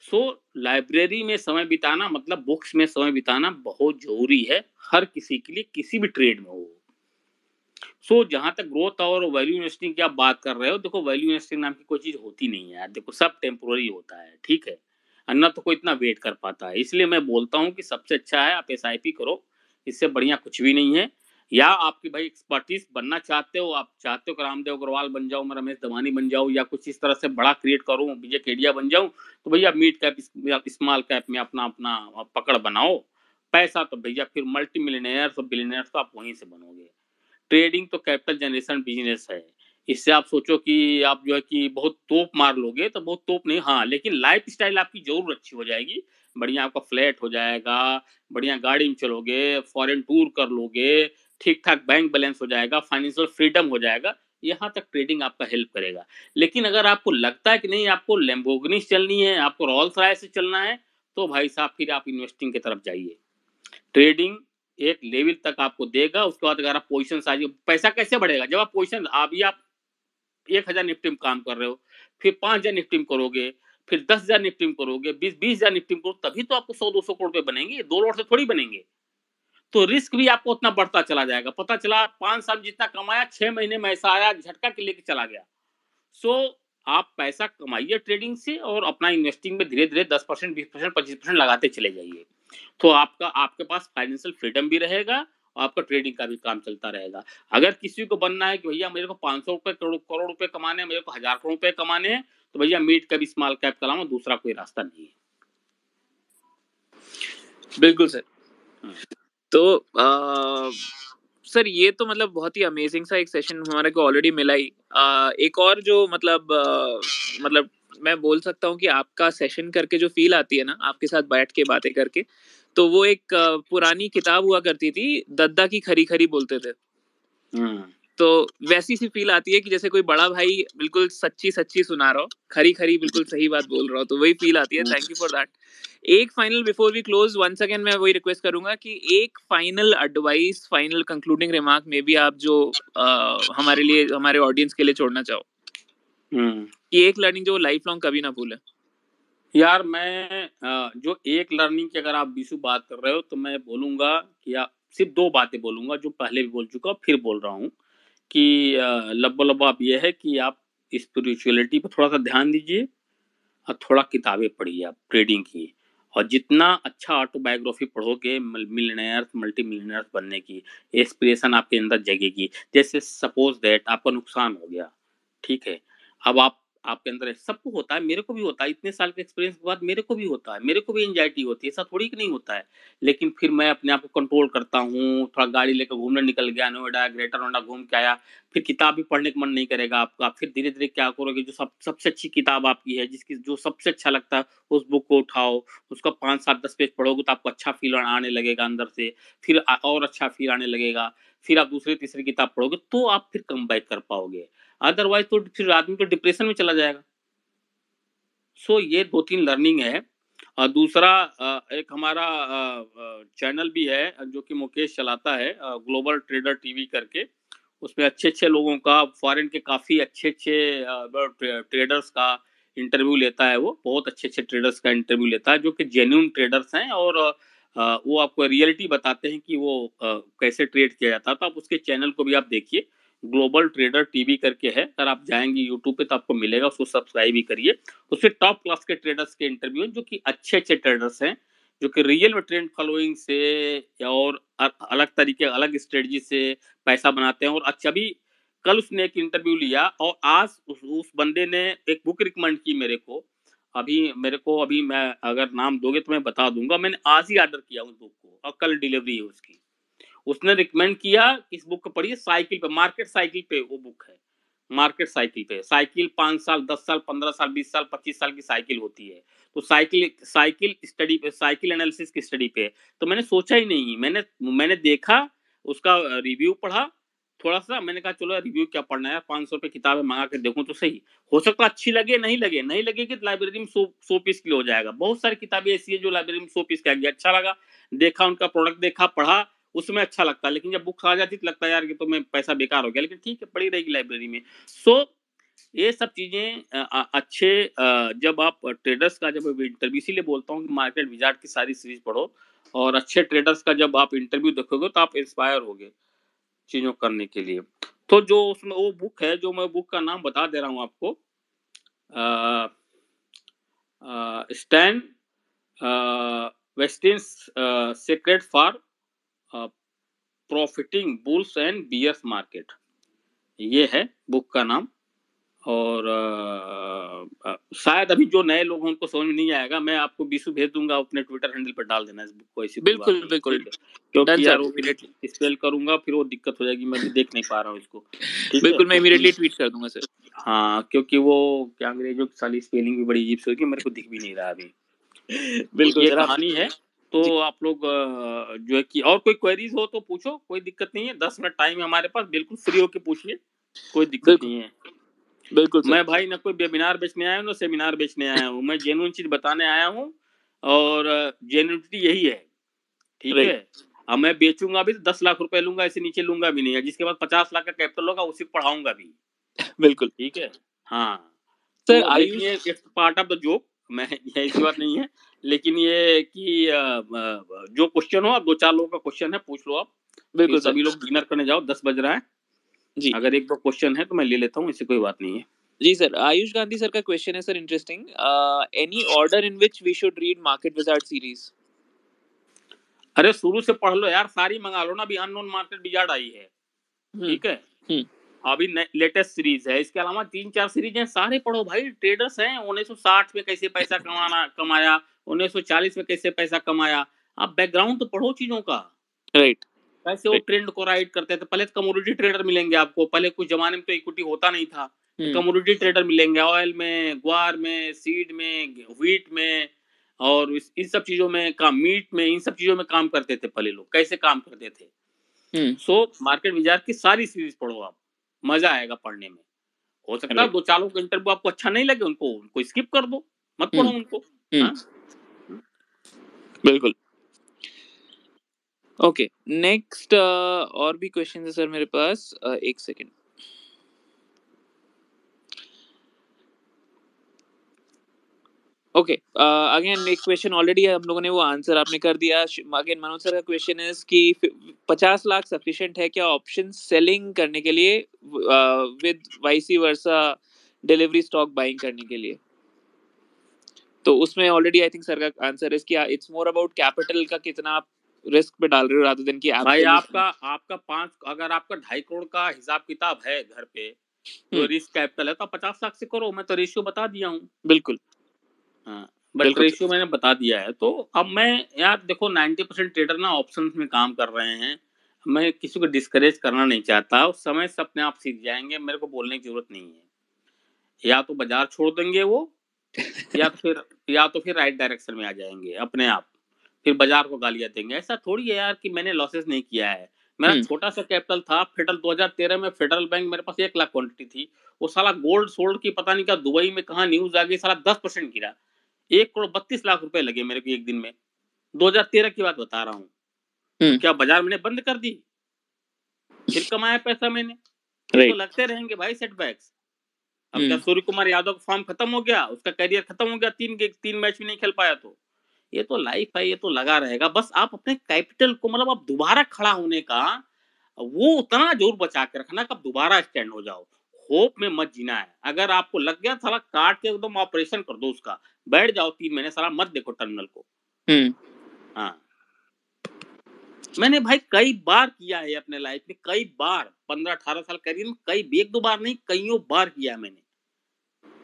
S2: सो so, लाइब्रेरी में समय बिताना मतलब बुक्स में समय बिताना बहुत ज़रूरी है हर किसी के लिए किसी भी ट्रेड में हो। सो so, जहाँ तक ग्रोथ और वैल्यू इन्वेस्टिंग की आप बात कर रहे हो देखो वैल्यू इन्वेस्टिंग नाम की कोई चीज़ होती नहीं है देखो सब टेम्पोररी होता है ठीक है? अन्ना तो कोई इतना वेट कर पाता है। इसलिए मैं बोलता हूँ कि सबसे अच्छा है आप एसआईपी करो इससे बढ़िया कुछ भी नहीं है। या आपकी भाई एक्सपर्टीज बनना चाहते हो, आप चाहते हो कि रामदेव अग्रवाल बन जाऊँ, मैं रमेश धवानी बन जाऊँ, या कुछ इस तरह से बड़ा क्रिएट करूँ, विजय केडिया बन जाऊँ तो भैया मीट कैप स्मॉल कैप में अपना अपना पकड़ बनाओ। पैसा तो भैया, फिर मल्टी मिलीनियर्स और बिलीनियर्स तो आप वहीं से बनोगे। ट्रेडिंग तो कैपिटल जनरेशन बिज़नेस है। इससे आप सोचो कि आप जो है कि बहुत तोप मार लोगे तो बहुत तोप नहीं हाँ लेकिन लाइफ स्टाइल आपकी ज़रूर अच्छी हो जाएगी। बढ़िया आपका फ्लैट हो जाएगा, बढ़िया गाड़ी में चलोगे फॉरेन टूर कर लोगे ठीक ठाक बैंक बैलेंस हो जाएगा फाइनेंशियल फ्रीडम हो जाएगा, यहाँ तक ट्रेडिंग आपका हेल्प करेगा। लेकिन अगर आपको लगता है कि नहीं, आपको लेम्बोगनी चलनी है, आपको रॉल्स राय से चलना है तो भाई साहब, फिर आप इन्वेस्टिंग की तरफ़ जाइए। ट्रेडिंग एक लेवल तक आपको देगा, उसके बाद अगर आप पोजिशन आ पैसा कैसे बढ़ेगा? जब आप पोजिशन अभी आप एक हज़ार निफ्टी में काम कर रहे हो, फिर पाँच हज़ार निफ्टी में करोगे, फिर दस हज़ार निफ्टी में करोगे, बीस बीस हज़ार निफ्टी में करो तभी तो आपको सौ, दो सौ करोड़ रुपए बनेंगे, दो लोड से थोड़ी बनेंगे। तो रिस्क भी आपको उतना बढ़ता चला जाएगा। पता चला पाँच साल जितना कमाया छह महीने में ऐसा आया झटका के लेके चला गया। सो so, आप पैसा कमाइए ट्रेडिंग से और अपना इन्वेस्टिंग में धीरे धीरे दस परसेंट बीस परसेंट पच्चीस परसेंट लगाते चले जाइए। तो आपका आपके पास फाइनेंशियल फ्रीडम भी रहेगा और आपका ट्रेडिंग का भी काम चलता रहेगा। अगर किसी को बनना है कि भैया मेरे को पाँच सौ रुपये करोड़ करोड़ रुपए कमाने हैं मेरे को हज़ार करोड़ रुपए कमाने हैं तो भैया मीट का भी स्मॉल कैप का दूसरा कोई रास्ता नहीं है।
S1: बिल्कुल सर। हाँ। तो आ, सर ये तो मतलब बहुत ही अमेजिंग सा एक सेशन हमारे को ऑलरेडी मिला ही आ, एक और जो मतलब आ, मतलब मैं बोल सकता हूँ कि आपका सेशन करके जो फील आती है ना आपके साथ बैठ के बातें करके तो वो एक पुरानी किताब हुआ करती थी दद्दा की खरी खरी बोलते थे हम्म। तो वैसी सी फील आती है कि जैसे कोई बड़ा भाई बिल्कुल सच्ची सच्ची सुना रहा हो खरी खरी बिल्कुल सही बात बोल रहा हो तो वही फील आती है। थैंक यू फॉर दैट एक final before we close one second मैं वही रिक्वेस्ट करूँगा कि एक final advice final concluding remark में भी आप जो आ, हमारे लिए हमारे ऑडियंस के लिए छोड़ना चाहो। हम्म। कि एक लर्निंग जो लाइफ लॉन्ग कभी ना भूले।
S2: यार मैं जो एक लर्निंग की अगर आप बीसू बात कर रहे हो तो मैं बोलूँगा कि आप सिर्फ़ दो बातें बोलूँगा जो पहले भी बोल चुका फिर बोल रहा हूँ। कि लब्बो लब्बो आप ये है कि आप स्पिरिचुअलिटी पर थोड़ा सा ध्यान दीजिए और थोड़ा किताबें पढ़िए आप ट्रेडिंग की। और जितना अच्छा ऑटोबायोग्राफी पढ़ोगे मिलनेर्स मल्टी मिलनेर्स बनने की एस्पिरेशन आपके अंदर जगेगी। जैसे सपोज़ दैट आपका नुकसान हो गया, ठीक है? अब आप आपके अंदर है। सबको होता है, मेरे को भी होता है। इतने साल के एक्सपीरियंस के बाद मेरे को भी होता है। मेरे को भी एंजाइटी होती है, ऐसा थोड़ी कि नहीं होता है। लेकिन फिर मैं अपने आप को कंट्रोल करता हूँ, थोड़ा गाड़ी लेकर घूमने निकल गया, नोएडा, ग्रेटर नोएडा घूम के आया। फिर किताब भी पढ़ने का मन नहीं करेगा आपका। फिर धीरे धीरे क्या करोगे? जो सब, सबसे अच्छी किताब आपकी है, जिसकी, जो सबसे अच्छा लगता है, उस बुक को उठाओ। उसका पाँच सात दस पेज पढ़ोगे तो आपको अच्छा फील आने लगेगा अंदर से। फिर और अच्छा फील आने लगेगा। फिर आप दूसरी तीसरी किताब पढ़ोगे तो आप फिर कम बैक कर पाओगे। अदरवाइज़ तो फिर आदमी तो डिप्रेशन में चला जाएगा। सो so, ये दो तीन लर्निंग है। और दूसरा एक हमारा चैनल भी है जो कि मुकेश चलाता है ग्लोबल ट्रेडर टीवी करके। उसमें अच्छे अच्छे लोगों का फॉरेन के काफ़ी अच्छे अच्छे ट्रेडर्स का इंटरव्यू लेता है वो। बहुत अच्छे अच्छे ट्रेडर्स का इंटरव्यू लेता है जो कि जेन्यून ट्रेडर्स हैं और वो आपको रियलिटी बताते हैं कि वो कैसे ट्रेड किया जाता है। तो आप उसके चैनल को भी आप देखिए। ग्लोबल ट्रेडर टीवी करके है। अगर आप जाएँगे यूट्यूब पे तो आपको मिलेगा उसको सब्सक्राइब भी करिए। उसमें टॉप क्लास के ट्रेडर्स के इंटरव्यू जो कि अच्छे अच्छे ट्रेडर्स हैं जो कि रियल में ट्रेंड फॉलोइंग से और अलग तरीके अलग स्ट्रेटजी से पैसा बनाते हैं और अच्छा भी कल उसने एक इंटरव्यू लिया और आज उस, उस बंदे ने एक बुक रिकमेंड की मेरे को। अभी मेरे को अभी मैं अगर नाम दोगे तो मैं बता दूँगा। मैंने आज ही ऑर्डर किया उस बुक को और कल डिलीवरी है उसकी। उसने रिकमेंड किया इस बुक को पढ़िए साइकिल पे मार्केट साइकिल पे वो बुक है। मार्केट साइकिल पे। साइकिल पाँच साल, दस साल, पंद्रह साल, बीस साल, पच्चीस साल की साइकिल होती है। तो साइकिल साइकिल स्टडी पे साइकिल एनालिसिस की स्टडी पे। तो मैंने सोचा ही नहीं। मैंने मैंने देखा, उसका रिव्यू पढ़ा। थोड़ा सा मैंने कहा, चलो रिव्यू क्या पढ़ना है पाँच सौ रुपये किताबें मंगा के देखूँ तो सही। हो सकता अच्छी लगे, नहीं लगे। नहीं लगेगी तो लाइब्रेरी में सौ सौ पीस के लिए हो जाएगा। बहुत सारी किताबें ऐसी है जो लाइब्रेरी में सौ पीस के आएगी अच्छा लगा। देखा उनका प्रोडक्ट देखा, पढ़ा। उसमें अच्छा लगता है लेकिन जब बुक्स आ जाती तो लगता है यार कि तो मैं पैसा बेकार हो गया लेकिन ठीक है पड़ी रहेगी लाइब्रेरी में। सो so, ये सब चीज़ें अच्छे जब आप ट्रेडर्स का जब इंटरव्यू इसीलिए बोलता हूँ कि मार्केट विजार्ड की सारी सीरीज़ पढ़ो और अच्छे ट्रेडर्स का जब आप इंटरव्यू देखोगे तो आप इंस्पायर होगे चीज़ों करने के लिए। तो जो उसमें वो बुक है जो मैं बुक का नाम बता दे रहा हूँ आपको Stan Weinstein secret for profiting bulls and bears market ये है बुक का नाम। और आ, आ, शायद अभी जो नए लोग हैं उनको समझ में नहीं आएगा। मैं आपको बीसू भेज दूँगा अपने ट्विटर हैंडल पर डाल देना इस बुक को
S1: ऐसी बिल्कुल बिल्कुल।
S2: क्योंकि यार वो इमीडिएटली स्पेल करूँगा फिर वो दिक्कत हो जाएगी मैं भी देख नहीं पा रहा हूँ इसको।
S1: बिल्कुल मैं इमीडिएटली ट्वीट कर दूँगा सर
S2: हाँ क्योंकि वो क्या अंग्रेज़ों की साली स्पेलिंग भी बड़ी अजीब से होगी मेरे को दिख भी नहीं रहा अभी। बिल्कुल ये कहानी है। तो आप लोग जो है कि और कोई क्वेरीज हो तो पूछो कोई दिक्कत नहीं है। दस मिनट टाइम है हमारे पास बिल्कुल फ्री होके पूछिए कोई दिक्कत नहीं है। बिल्कुल मैं भाई ना कोई वेबिनार बेचने आया हूँ ना सेमिनार बेचने आया हूँ। मैं जेनुअन चीज़ बताने आया हूँ और जेनुअनिटी यही है। ठीक है? अब मैं बेचूँगा भी तो दस लाख रुपए लूँगा ऐसे नीचे लूँगा भी नहीं। है जिसके बाद पचास लाख का कैपिटल होगा उसे पढ़ाऊँगा भी।
S1: बिल्कुल।
S2: ठीक है? हाँ। सर तो पार्ट ऑफ़ द जोक मैं ऐसी बात नहीं है। लेकिन ये कि जो क्वेश्चन हो आप दो चार लोगों का क्वेश्चन है पूछ लो आप। बिल्कुल सभी लोग डिनर करने जाओ दस बज रहा है। जी। अगर एक दो क्वेश्चन है तो मैं ले लेता हूँ इससे कोई बात नहीं है।
S1: जी सर आयुष गांधी सर का क्वेश्चन है sir interesting any order in which we should read market wizard series
S2: अरे शुरू से पढ़ लो यार सारी मंगा लो ना अभी अननोन मार्केट बिजार्ड आई है।
S1: हम्म,
S2: ठीक है?
S1: हम्म।
S2: अभी लेटेस्ट सीरीज़ है। इसके अलावा तीन चार सीरीज़ हैं सारे पढ़ो भाई। ट्रेडर्स हैं 1960 में कैसे पैसा कमाना कमाया 1940 में कैसे पैसा कमाया। आप बैकग्राउंड तो पढ़ो चीज़ों का।
S1: राइट
S2: कैसे वो ट्रेंड को राइड करते थे पहले कमोडिटी ट्रेडर मिलेंगे आपको। पहले कुछ जमाने में तो इक्विटी होता नहीं था।
S1: हम्म,
S2: कमोडिटी ट्रेडर मिलेंगे ऑयल में ग्वार में सीड में व्हीट में और इस इन सब चीज़ों में काम मीट में इन सब चीज़ों में काम करते थे पहले लोग। कैसे काम करते थे?
S1: हम्म,
S2: सो मार्केट विजार की सारी सीरीज़ पढ़ो आप। मज़ा आएगा पढ़ने में। हो सकता है दो चालों का इंटरव्यू आपको अच्छा नहीं लगे उनको उनको स्किप कर दो मत पढ़ो
S1: हम्म,
S2: उनको
S1: हम्म,
S2: हाँ?
S1: बिल्कुल। ओके नेक्स्ट और भी क्वेश्चन है सर मेरे पास एक सेकंड ओके अगेन एक क्वेश्चन ऑलरेडी हम लोगों ने वो आंसर आपने कर दिया। अगेन मनोज सर का क्वेश्चन इज़ कि पचास लाख सफिशिएंट है क्या ऑप्शन सेलिंग करने के लिए with vice versa delivery stock buying करने के लिए? तो उसमें ऑलरेडी आई थिंक सर का आंसर है कि इट्स मोर अबाउट कैपिटल का कितना आप रिस्क पे डाल रहे हो रादर देन कि
S2: भाई आपका आपका पाँच अगर आपका ढाई करोड़ का हिसाब किताब है घर पे तो
S1: हम्म।
S2: रिस्क कैपिटल है तो पचास लाख से करो मैं तो रेशियो बता दिया हूँ।
S1: बिल्कुल।
S2: बट रेशियो मैंने बता दिया है तो अब मैं यार देखो 90 परसेंट ट्रेडर ना ऑप्शन में काम कर रहे हैं। मैं किसी को डिस्करेज करना नहीं चाहता उस समय से अपने आप सीख जाएँगे मेरे को बोलने की ज़रूरत नहीं है। या तो बाज़ार छोड़ देंगे वो या तो फिर या तो फिर राइट डायरेक्शन में आ जाएँगे अपने आप। फिर बाज़ार को गालियाँ देंगे। ऐसा थोड़ी है यार कि मैंने लॉसेस नहीं किया है। मेरा
S1: हम्म।
S2: छोटा सा कैपिटल था फेडरल 2013 में फेडरल बैंक मेरे पास एक लाख क्वांटिटी थी। वो साला गोल्ड सोल्ड की पता नहीं क्या दुबई में कहा न्यूज़ आ गई साला दस परसेंट गिरा। एक करोड़ बत्तीस लाख रुपए लगे मेरे को एक दिन में। 2013 की बात बता रहा हूँ।
S1: हम्म।
S2: क्या बाज़ार मैंने बंद कर दी? फिर कमाया पैसा मैंने। तो लगते रहेंगे भाई सेटबैक्स अब क्या
S1: हम्म।
S2: सूर्य कुमार यादव का फॉर्म खत्म हो गया उसका करियर खत्म हो गया तीन के तीन मैच भी नहीं खेल पाया तो। ये तो लाइफ है ये तो लगा रहेगा। बस आप अपने कैपिटल को मतलब आप दोबारा खड़ा होने का वो उतना ज़ोर बचा के रखना कि आप दोबारा स्टैंड हो जाओ। होप में मत जीना है। अगर आपको लग गया साला काट के एकदम ऑपरेशन कर दो उसका बैठ जाओ तीन महीने साला मत देखो टर्मिनल को।
S1: हम्म।
S2: हाँ। मैंने भाई कई बार किया है अपने लाइफ में कई बार पंद्रह अठारह साल करियर में कई एक दो बार नहीं कईयों बार किया है मैंने।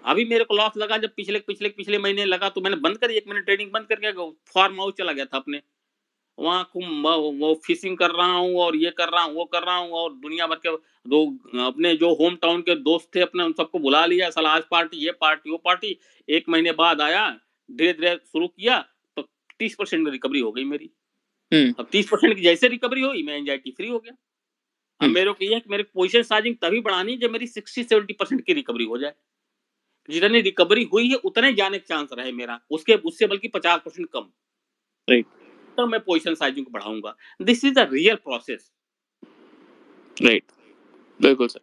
S2: अभी मेरे को लॉस लगा जब पिछले पिछले पिछले महीने लगा तो मैंने बंद करी एक महीने ट्रेडिंग बंद करके फार्म हाउस चला गया था अपने। वहाँ खूब वो- फिशिंग कर रहा हूँ और ये कर रहा हूँ वो कर रहा हूँ और दुनिया भर के दो अपने जो होम टाउन के दोस्त थे अपने उन सबको बुला लिया साला आज पार्टी ये पार्टी वो पार्टी एक महीने बाद आया धीरे धीरे शुरू किया तो तीस परसेंट रिकवरी हो गई मेरी।
S1: हम्म।
S2: अब तीस परसेंट की जैसे रिकवरी हुई मैं एंजाइटी फ्री हो गया। अब
S1: हम्म।
S2: मेरे को ये है कि मेरे पोजिशन साइजिंग तभी बढ़ानी जब मेरी सिक्सटी सेवेंटी परसेंट की रिकवरी हो जाए। जितनी रिकवरी हुई है उतने जाने के चांस रहे मेरा उसके उससे बल्कि पचास परसेंट कम।
S1: Right.
S2: तो मैं पोजिशन साइजिंग को बढ़ाऊँगा। This is the real process
S1: right बिल्कुल सर।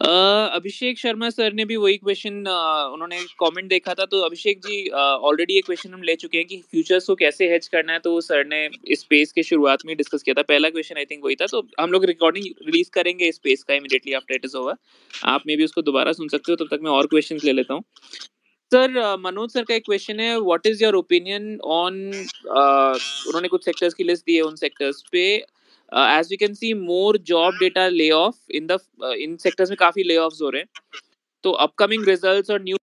S1: अभिषेक शर्मा सर ने भी वही क्वेश्चन उन्होंने कमेंट देखा था तो अभिषेक जी ऑलरेडी ये क्वेश्चन हम ले चुके हैं कि फ्यूचर्स को कैसे हेज करना है तो सर ने स्पेस के शुरुआत में डिस्कस किया था। पहला क्वेश्चन आई थिंक वही था तो हम लोग रिकॉर्डिंग रिलीज़ करेंगे स्पेस का immediately after it is over आप मे भी उसको दोबारा सुन सकते हो, तब तो तक मैं और क्वेश्चन ले लेता हूँ। सर मनोज सर का एक क्वेश्चन है what is your opinion on उन्होंने कुछ सेक्टर्स की लिस्ट दी है उन सेक्टर्स पे। As we can see more job data lay off in the in sectors में काफ़ी ले ऑफ़ हो रहे हैं। तो अपकमिंग रिजल्ट्स और न्यू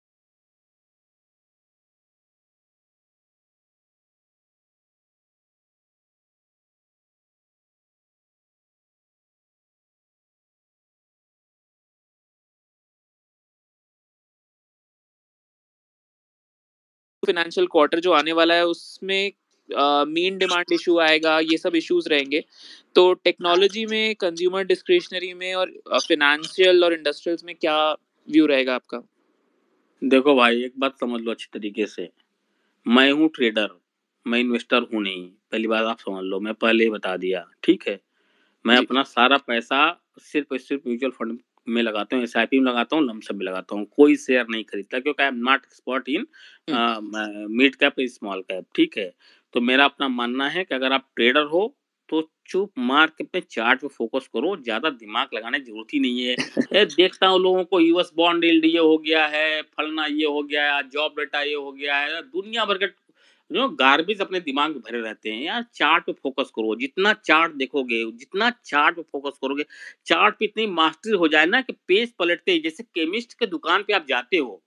S1: फाइनेंशियल क्वार्टर जो आने वाला है उसमें मीन डिमांड इशू आएगा ये सब इश्यूज़ रहेंगे। तो टेक्नोलॉजी में कंज्यूमर डिस्क्रिशनरी में और फाइनेंशियल और इंडस्ट्रियल्स में क्या व्यू रहेगा आपका?
S2: देखो भाई एक बात समझ लो अच्छी तरीके से। मैं हूँ ट्रेडर मैं इन्वेस्टर हूँ नहीं। पहली बात आप समझ लो मैं पहले ही बता दिया ठीक है? मैं अपना सारा पैसा सिर्फ़ सिर्फ़ म्यूचुअल फंड में लगाता हूँ एस में लगाता हूँ लमसम में लगाता हूँ कोई शेयर नहीं खरीदता क्योंकि I am not expert in mid cap small cap ठीक है? तो मेरा अपना मानना है कि अगर आप ट्रेडर हो तो चुप मार के अपने चार्ट पे फोकस करो ज़्यादा दिमाग लगाने की ज़रूरत ही नहीं है। ए, देखता हूँ लोगों को यूएस बॉन्ड यील्ड ये हो गया है फलना ये हो गया है जॉब डेटा ये हो गया है दुनिया भर के जो गार्बेज अपने दिमाग में भरे रहते हैं यार चार्ट पे फोकस करो जितना चार्ट देखोगे जितना चार्ट पे फोकस करोगे चार्ट पे इतनी मास्टरी हो जाए ना कि पेज पलटते ही जैसे केमिस्ट के दुकान पे आप जाते हो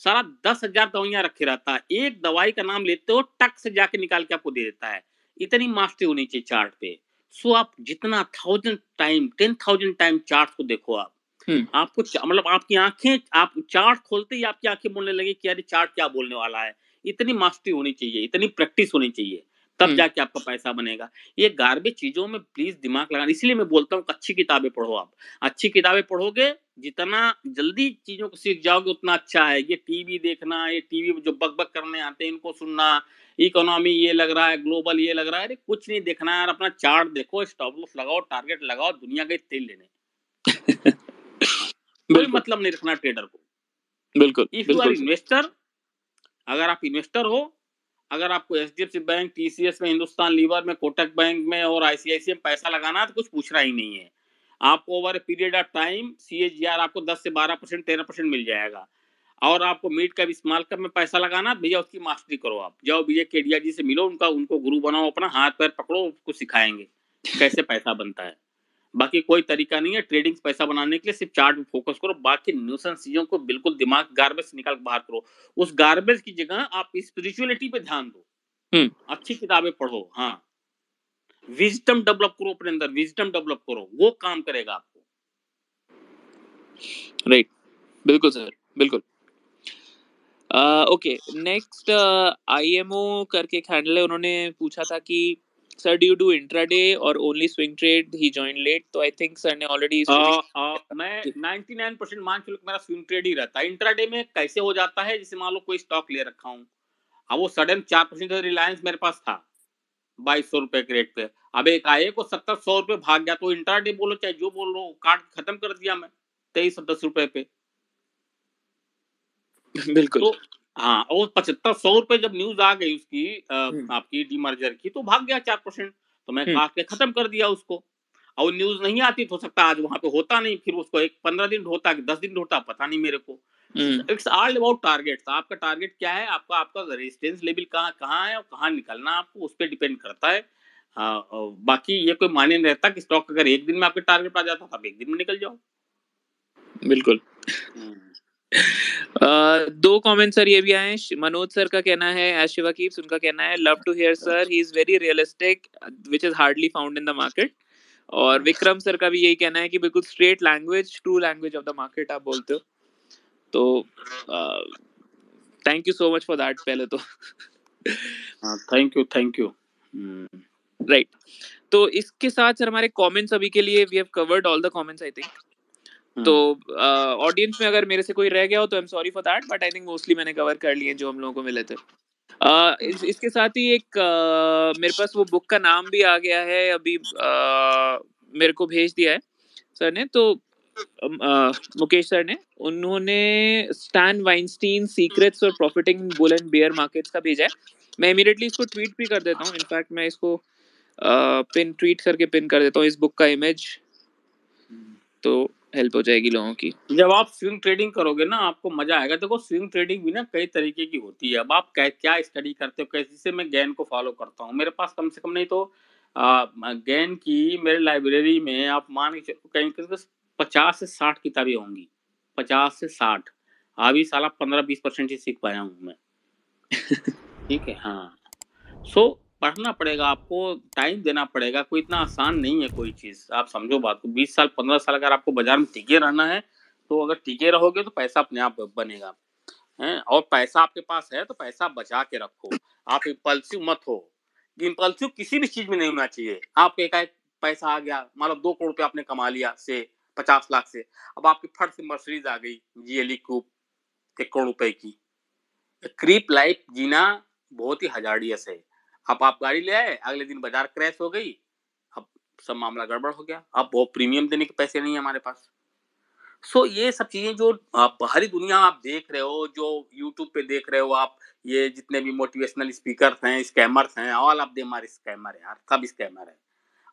S2: सारा दस हज़ार दवाइयाँ रखे रहता है एक दवाई का नाम लेते हो टक से जाके निकाल के आपको दे देता है इतनी मास्टरी होनी चाहिए चार्ट पे सो आप जितना thousand time ten thousand time chart को देखो आप हम्म। आपको मतलब आपकी आँखें आप चार्ट खोलते ही आपकी आँखें बोलने लगे कि अरे चार्ट क्या बोलने वाला है इतनी मास्टरी होनी चाहिए इतनी प्रैक्टिस होनी चाहिए तब हम्म। जाके आपका पैसा बनेगा। ये गार्बेज चीज़ों में प्लीज़ दिमाग लगाना इसलिए मैं बोलता हूँ अच्छी किताबें पढ़ो आप। अच्छी किताबें पढ़ोगे जितना जल्दी चीज़ों को सीख जाओगे उतना अच्छा है ये टीवी देखना ये टीवी जो बक बक करने आते हैं इनको सुनना इकोनॉमी ये लग रहा है ग्लोबल ये लग रहा है अरे कुछ नहीं देखना यार अपना चार्ट देखो स्टॉप लॉस लगाओ टारगेट लगाओ दुनिया के तेल लेने। कोई मतलब नहीं रखना ट्रेडर को।
S1: बिल्कुल
S2: इफ़ यू आर इन्वेस्टर अगर आप इन्वेस्टर हो, अगर आपको H D F C bank, TCS में, हिंदुस्तान लीवर में, कोटक बैंक में और आईसीआईसी में पैसा लगाना है तो कुछ पूछना ही नहीं है। आपको over a period of time C H G R आपको दस से बारह परसेंट, तेरह परसेंट मिल जाएगा। और आपको मीट का भी स्मॉल कप में पैसा लगाना भैया उसकी मास्टरी करो आप। जाओ भैया केडिया जी से मिलो, उनका, उनको गुरु बनाओ, अपना हाथ, पैर पकड़ो, उसको सिखाएँगे, कैसे पैसा बनता है। बाकी कोई तरीका नहीं है ट्रेडिंग पैसा बनाने के लिए सिर्फ़ चार्ट में फोकस करो बाकी न्यूसेंस चीज़ों को बिल्कुल दिमाग गार्बेज से निकाल बाहर करो। उस गार्बेज की जगह आप स्पिरिचुअलिटी पे ध्यान दो। हम्म। अच्छी किताबें पढ़ो हाँ। विजडम डेवलप करो अपने अंदर विजडम डेवलप करो वो काम करेगा आपको।
S1: राइट बिल्कुल सर बिल्कुल। ओके नेक्स्ट आईएमओ करके हैंडल है उन्होंने पूछा था कि सर डू डू इंट्राडे और ओनली स्विंग ट्रेड ही जॉइन लेट तो आई थिंक सर ने ऑलरेडी
S2: मैं 99% मान चलो मेरा स्विंग ट्रेड ही रहता है। इंट्राडे में कैसे हो जाता है? जैसे मान लो कोई स्टॉक ले रखा हूँ। अब वो सडन चार परसेंट रिलायंस मेरे पास था बाईस सौ रुपए के रेट पे। अब एक आए को सत्तर सौ रुपए भाग गया तो इंट्राडे बोलो चाहे जो बोल लो कार्ड खत्म कर दिया मैं तेईस सौ दस रुपए पे।
S1: बिल्कुल। तो
S2: हाँ और पचहत्तर सौ रुपए जब न्यूज़ आ गई उसकी आ। आपकी डीमर्जर की तो भाग गया चार परसेंट तो मैं। काट के खत्म कर दिया उसको। और न्यूज़ नहीं आती तो सकता आज वहाँ पे होता नहीं फिर उसको एक पंद्रह दिन होता दस दिन होता पता नहीं मेरे को। इट्स ऑल अबाउट टारगेट आपका टारगेट क्या है? आपका आपका रेजिस्टेंस लेवल कहाँ कहाँ है और कहाँ निकलना आपको उस पर डिपेंड करता है। आ, बाकी ये कोई माने नहीं रहता कि स्टॉक अगर एक दिन में आपके टारगेट आ जाता तो आप एक दिन में निकल जाओ।
S1: बिल्कुल। हम्म। दो कमेंट सर ये भी आए मनोज सर का कहना है एशिवा कीप्स उनका कहना है love to hear sir he is very realistic which is hardly found in the market और विक्रम सर का भी यही कहना है कि बिल्कुल straight language true language of the market आप बोलते हो। तो thank you so much for that पहले तो।
S2: Thank you thank you
S1: right तो इसके साथ सर हमारे कमेंट्स अभी के लिए we have covered all the comments I think तो ऑडियंस में अगर मेरे से कोई रह गया हो तो I am sorry for that but I think mostly मैंने कवर कर लिए जो हम लोगों को मिले थे। uh, इस, इसके साथ ही एक uh, मेरे पास वो बुक का नाम भी आ गया है अभी uh, मेरे को भेज दिया है सर ने तो मुकेश सर ने उन्होंने स्टैन वाइनस्टीन सीक्रेट्स और profiting bull and bear markets का भेजा है। मैं इमीडिएटली इसको ट्वीट भी कर देता हूँ इनफैक्ट मैं इसको पिन ट्वीट करके पिन कर देता हूँ इस बुक का इमेज तो हेल्प हो जाएगी लोगों की।
S2: जब आप स्विंग ट्रेडिंग करोगे ना आपको मज़ा आएगा। देखो स्विंग ट्रेडिंग भी ना कई तरीके की होती है। अब आप क्या स्टडी करते हो कैसे से मैं गैन को फॉलो करता हूँ? मेरे पास कम से कम नहीं तो गैन की मेरे लाइब्रेरी में आप मान के कहीं पचास से साठ किताबें होंगी। पचास से साठ। अभी साला पंद्रह बीस परसेंट ही सीख पाया हूँ मैं। ठीक है? हाँ। सो so, पढ़ना पड़ेगा, आपको टाइम देना पड़ेगा, कोई इतना आसान नहीं है कोई चीज़। आप समझो बात को, बीस साल, पंद्रह साल अगर आपको बाज़ार में टिके रहना है तो अगर टिके रहोगे तो पैसा अपने आप बनेगा। है? और पैसा आपके पास है तो पैसा बचा के रखो। आप इम्पल्सिव मत हो। इम्पल्सिव किसी भी चीज़ में नहीं होना चाहिए। आपको एक पैसा आ गया, मान लो दो करोड़ रुपया आपने कमा लिया से, पचास लाख से, अब आपकी फट से मर्सरीज आ गई जीएलई कूप एक करोड़ रुपए की। क्रीप लाइफ जीना बहुत ही हजारियस है। अब आप गाड़ी ले आए अगले दिन बाज़ार क्रैश हो गई अब सब मामला गड़बड़ हो गया। अब वो प्रीमियम देने के पैसे नहीं है हमारे पास। सो so, ये सब चीज़ें जो बाहरी दुनिया आप देख रहे हो जो यूट्यूब पे देख रहे हो आप ये जितने भी मोटिवेशनल स्पीकर हैं स्कैमर्स हैं all of them are scammer यार सब स्कैमर है।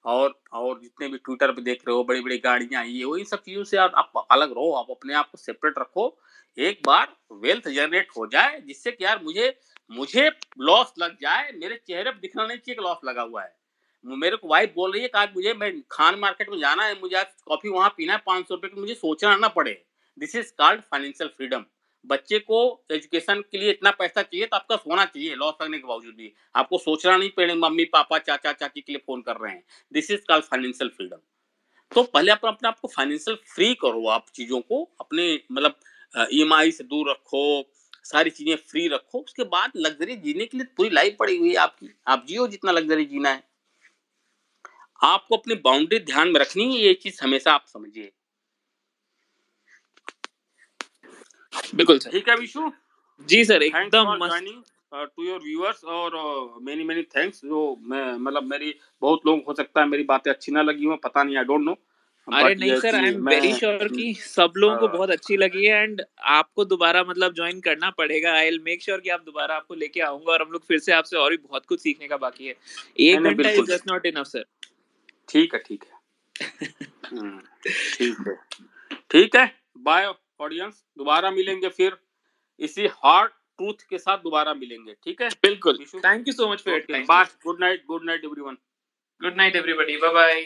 S2: और और जितने भी ट्विटर पे देख रहे हो बड़ी बड़ी गाड़ियाँ आई है इन सब चीज़ों से आप, आप अलग रहो आप अपने आप को सेपरेट रखो। एक बार वेल्थ जनरेट हो जाए जिससे कि यार मुझे मुझे लॉस लग जाए, मेरे चेहरे पर दिखना नहीं चाहिए लॉस लगा हुआ है। मेरे को वाइफ बोल रही है कि मुझे, मैं खान मार्केट में जाना है, मुझे आज कॉफ़ी वहाँ पीना है, पाँच सौ रुपए की मुझे सोचना ना पड़े। This is called financial freedom बच्चे को एजुकेशन के लिए इतना पैसा चाहिए तो आपका सोना चाहिए लॉस लगने के बावजूद भी। आपको सोचना नहीं पड़े, मम्मी, पापा, चाचा, चाची के लिए फ़ोन कर रहे हैं। This is called financial freedom तो पहले आप अपने आपको फाइनेंशियल फ्री करो, आप चीज़ों को अपने मतलब ईएमआई से दूर रखो सारी चीज़ें फ्री रखो। उसके बाद लग्जरी जीने के लिए पूरी लाइफ पड़ी हुई है आपकी। आप जियो जितना लग्जरी जीना है। आपको अपनी बाउंड्री ध्यान में रखनी है ये चीज़ हमेशा आप समझिए।
S1: बिल्कुल सर।
S2: ठीक है विशु?
S1: जी सर एकदम
S2: टू योर व्यूअर्स और मेनी मेनी थैंक्स जो मैं मतलब मेरी बहुत लोग हो सकता है मेरी बातें अच्छी ना लगी हो पता नहीं आई डोंट नो
S1: अरे नहीं sir I am very sure कि सब लोगों को हाँ। बहुत अच्छी लगी है एंड आपको दोबारा मतलब ज्वाइन करना पड़ेगा। आई विल मेक श्योर कि आप दोबारा आपको लेके आऊँगा और हम लोग फिर से आपसे और भी बहुत कुछ सीखने का बाकी है। एक घंटा is just not enough sir
S2: ठीक है ठीक है। हम्म, ठीक है। ठीक है बाय ऑडियंस दोबारा मिलेंगे फिर। इसी हार्ड ट्रूथ के साथ दोबारा मिलेंगे ठीक है?
S1: बिल्कुल। Thank you so much for your time
S2: bye good night good night everyone
S1: good night everybody bye bye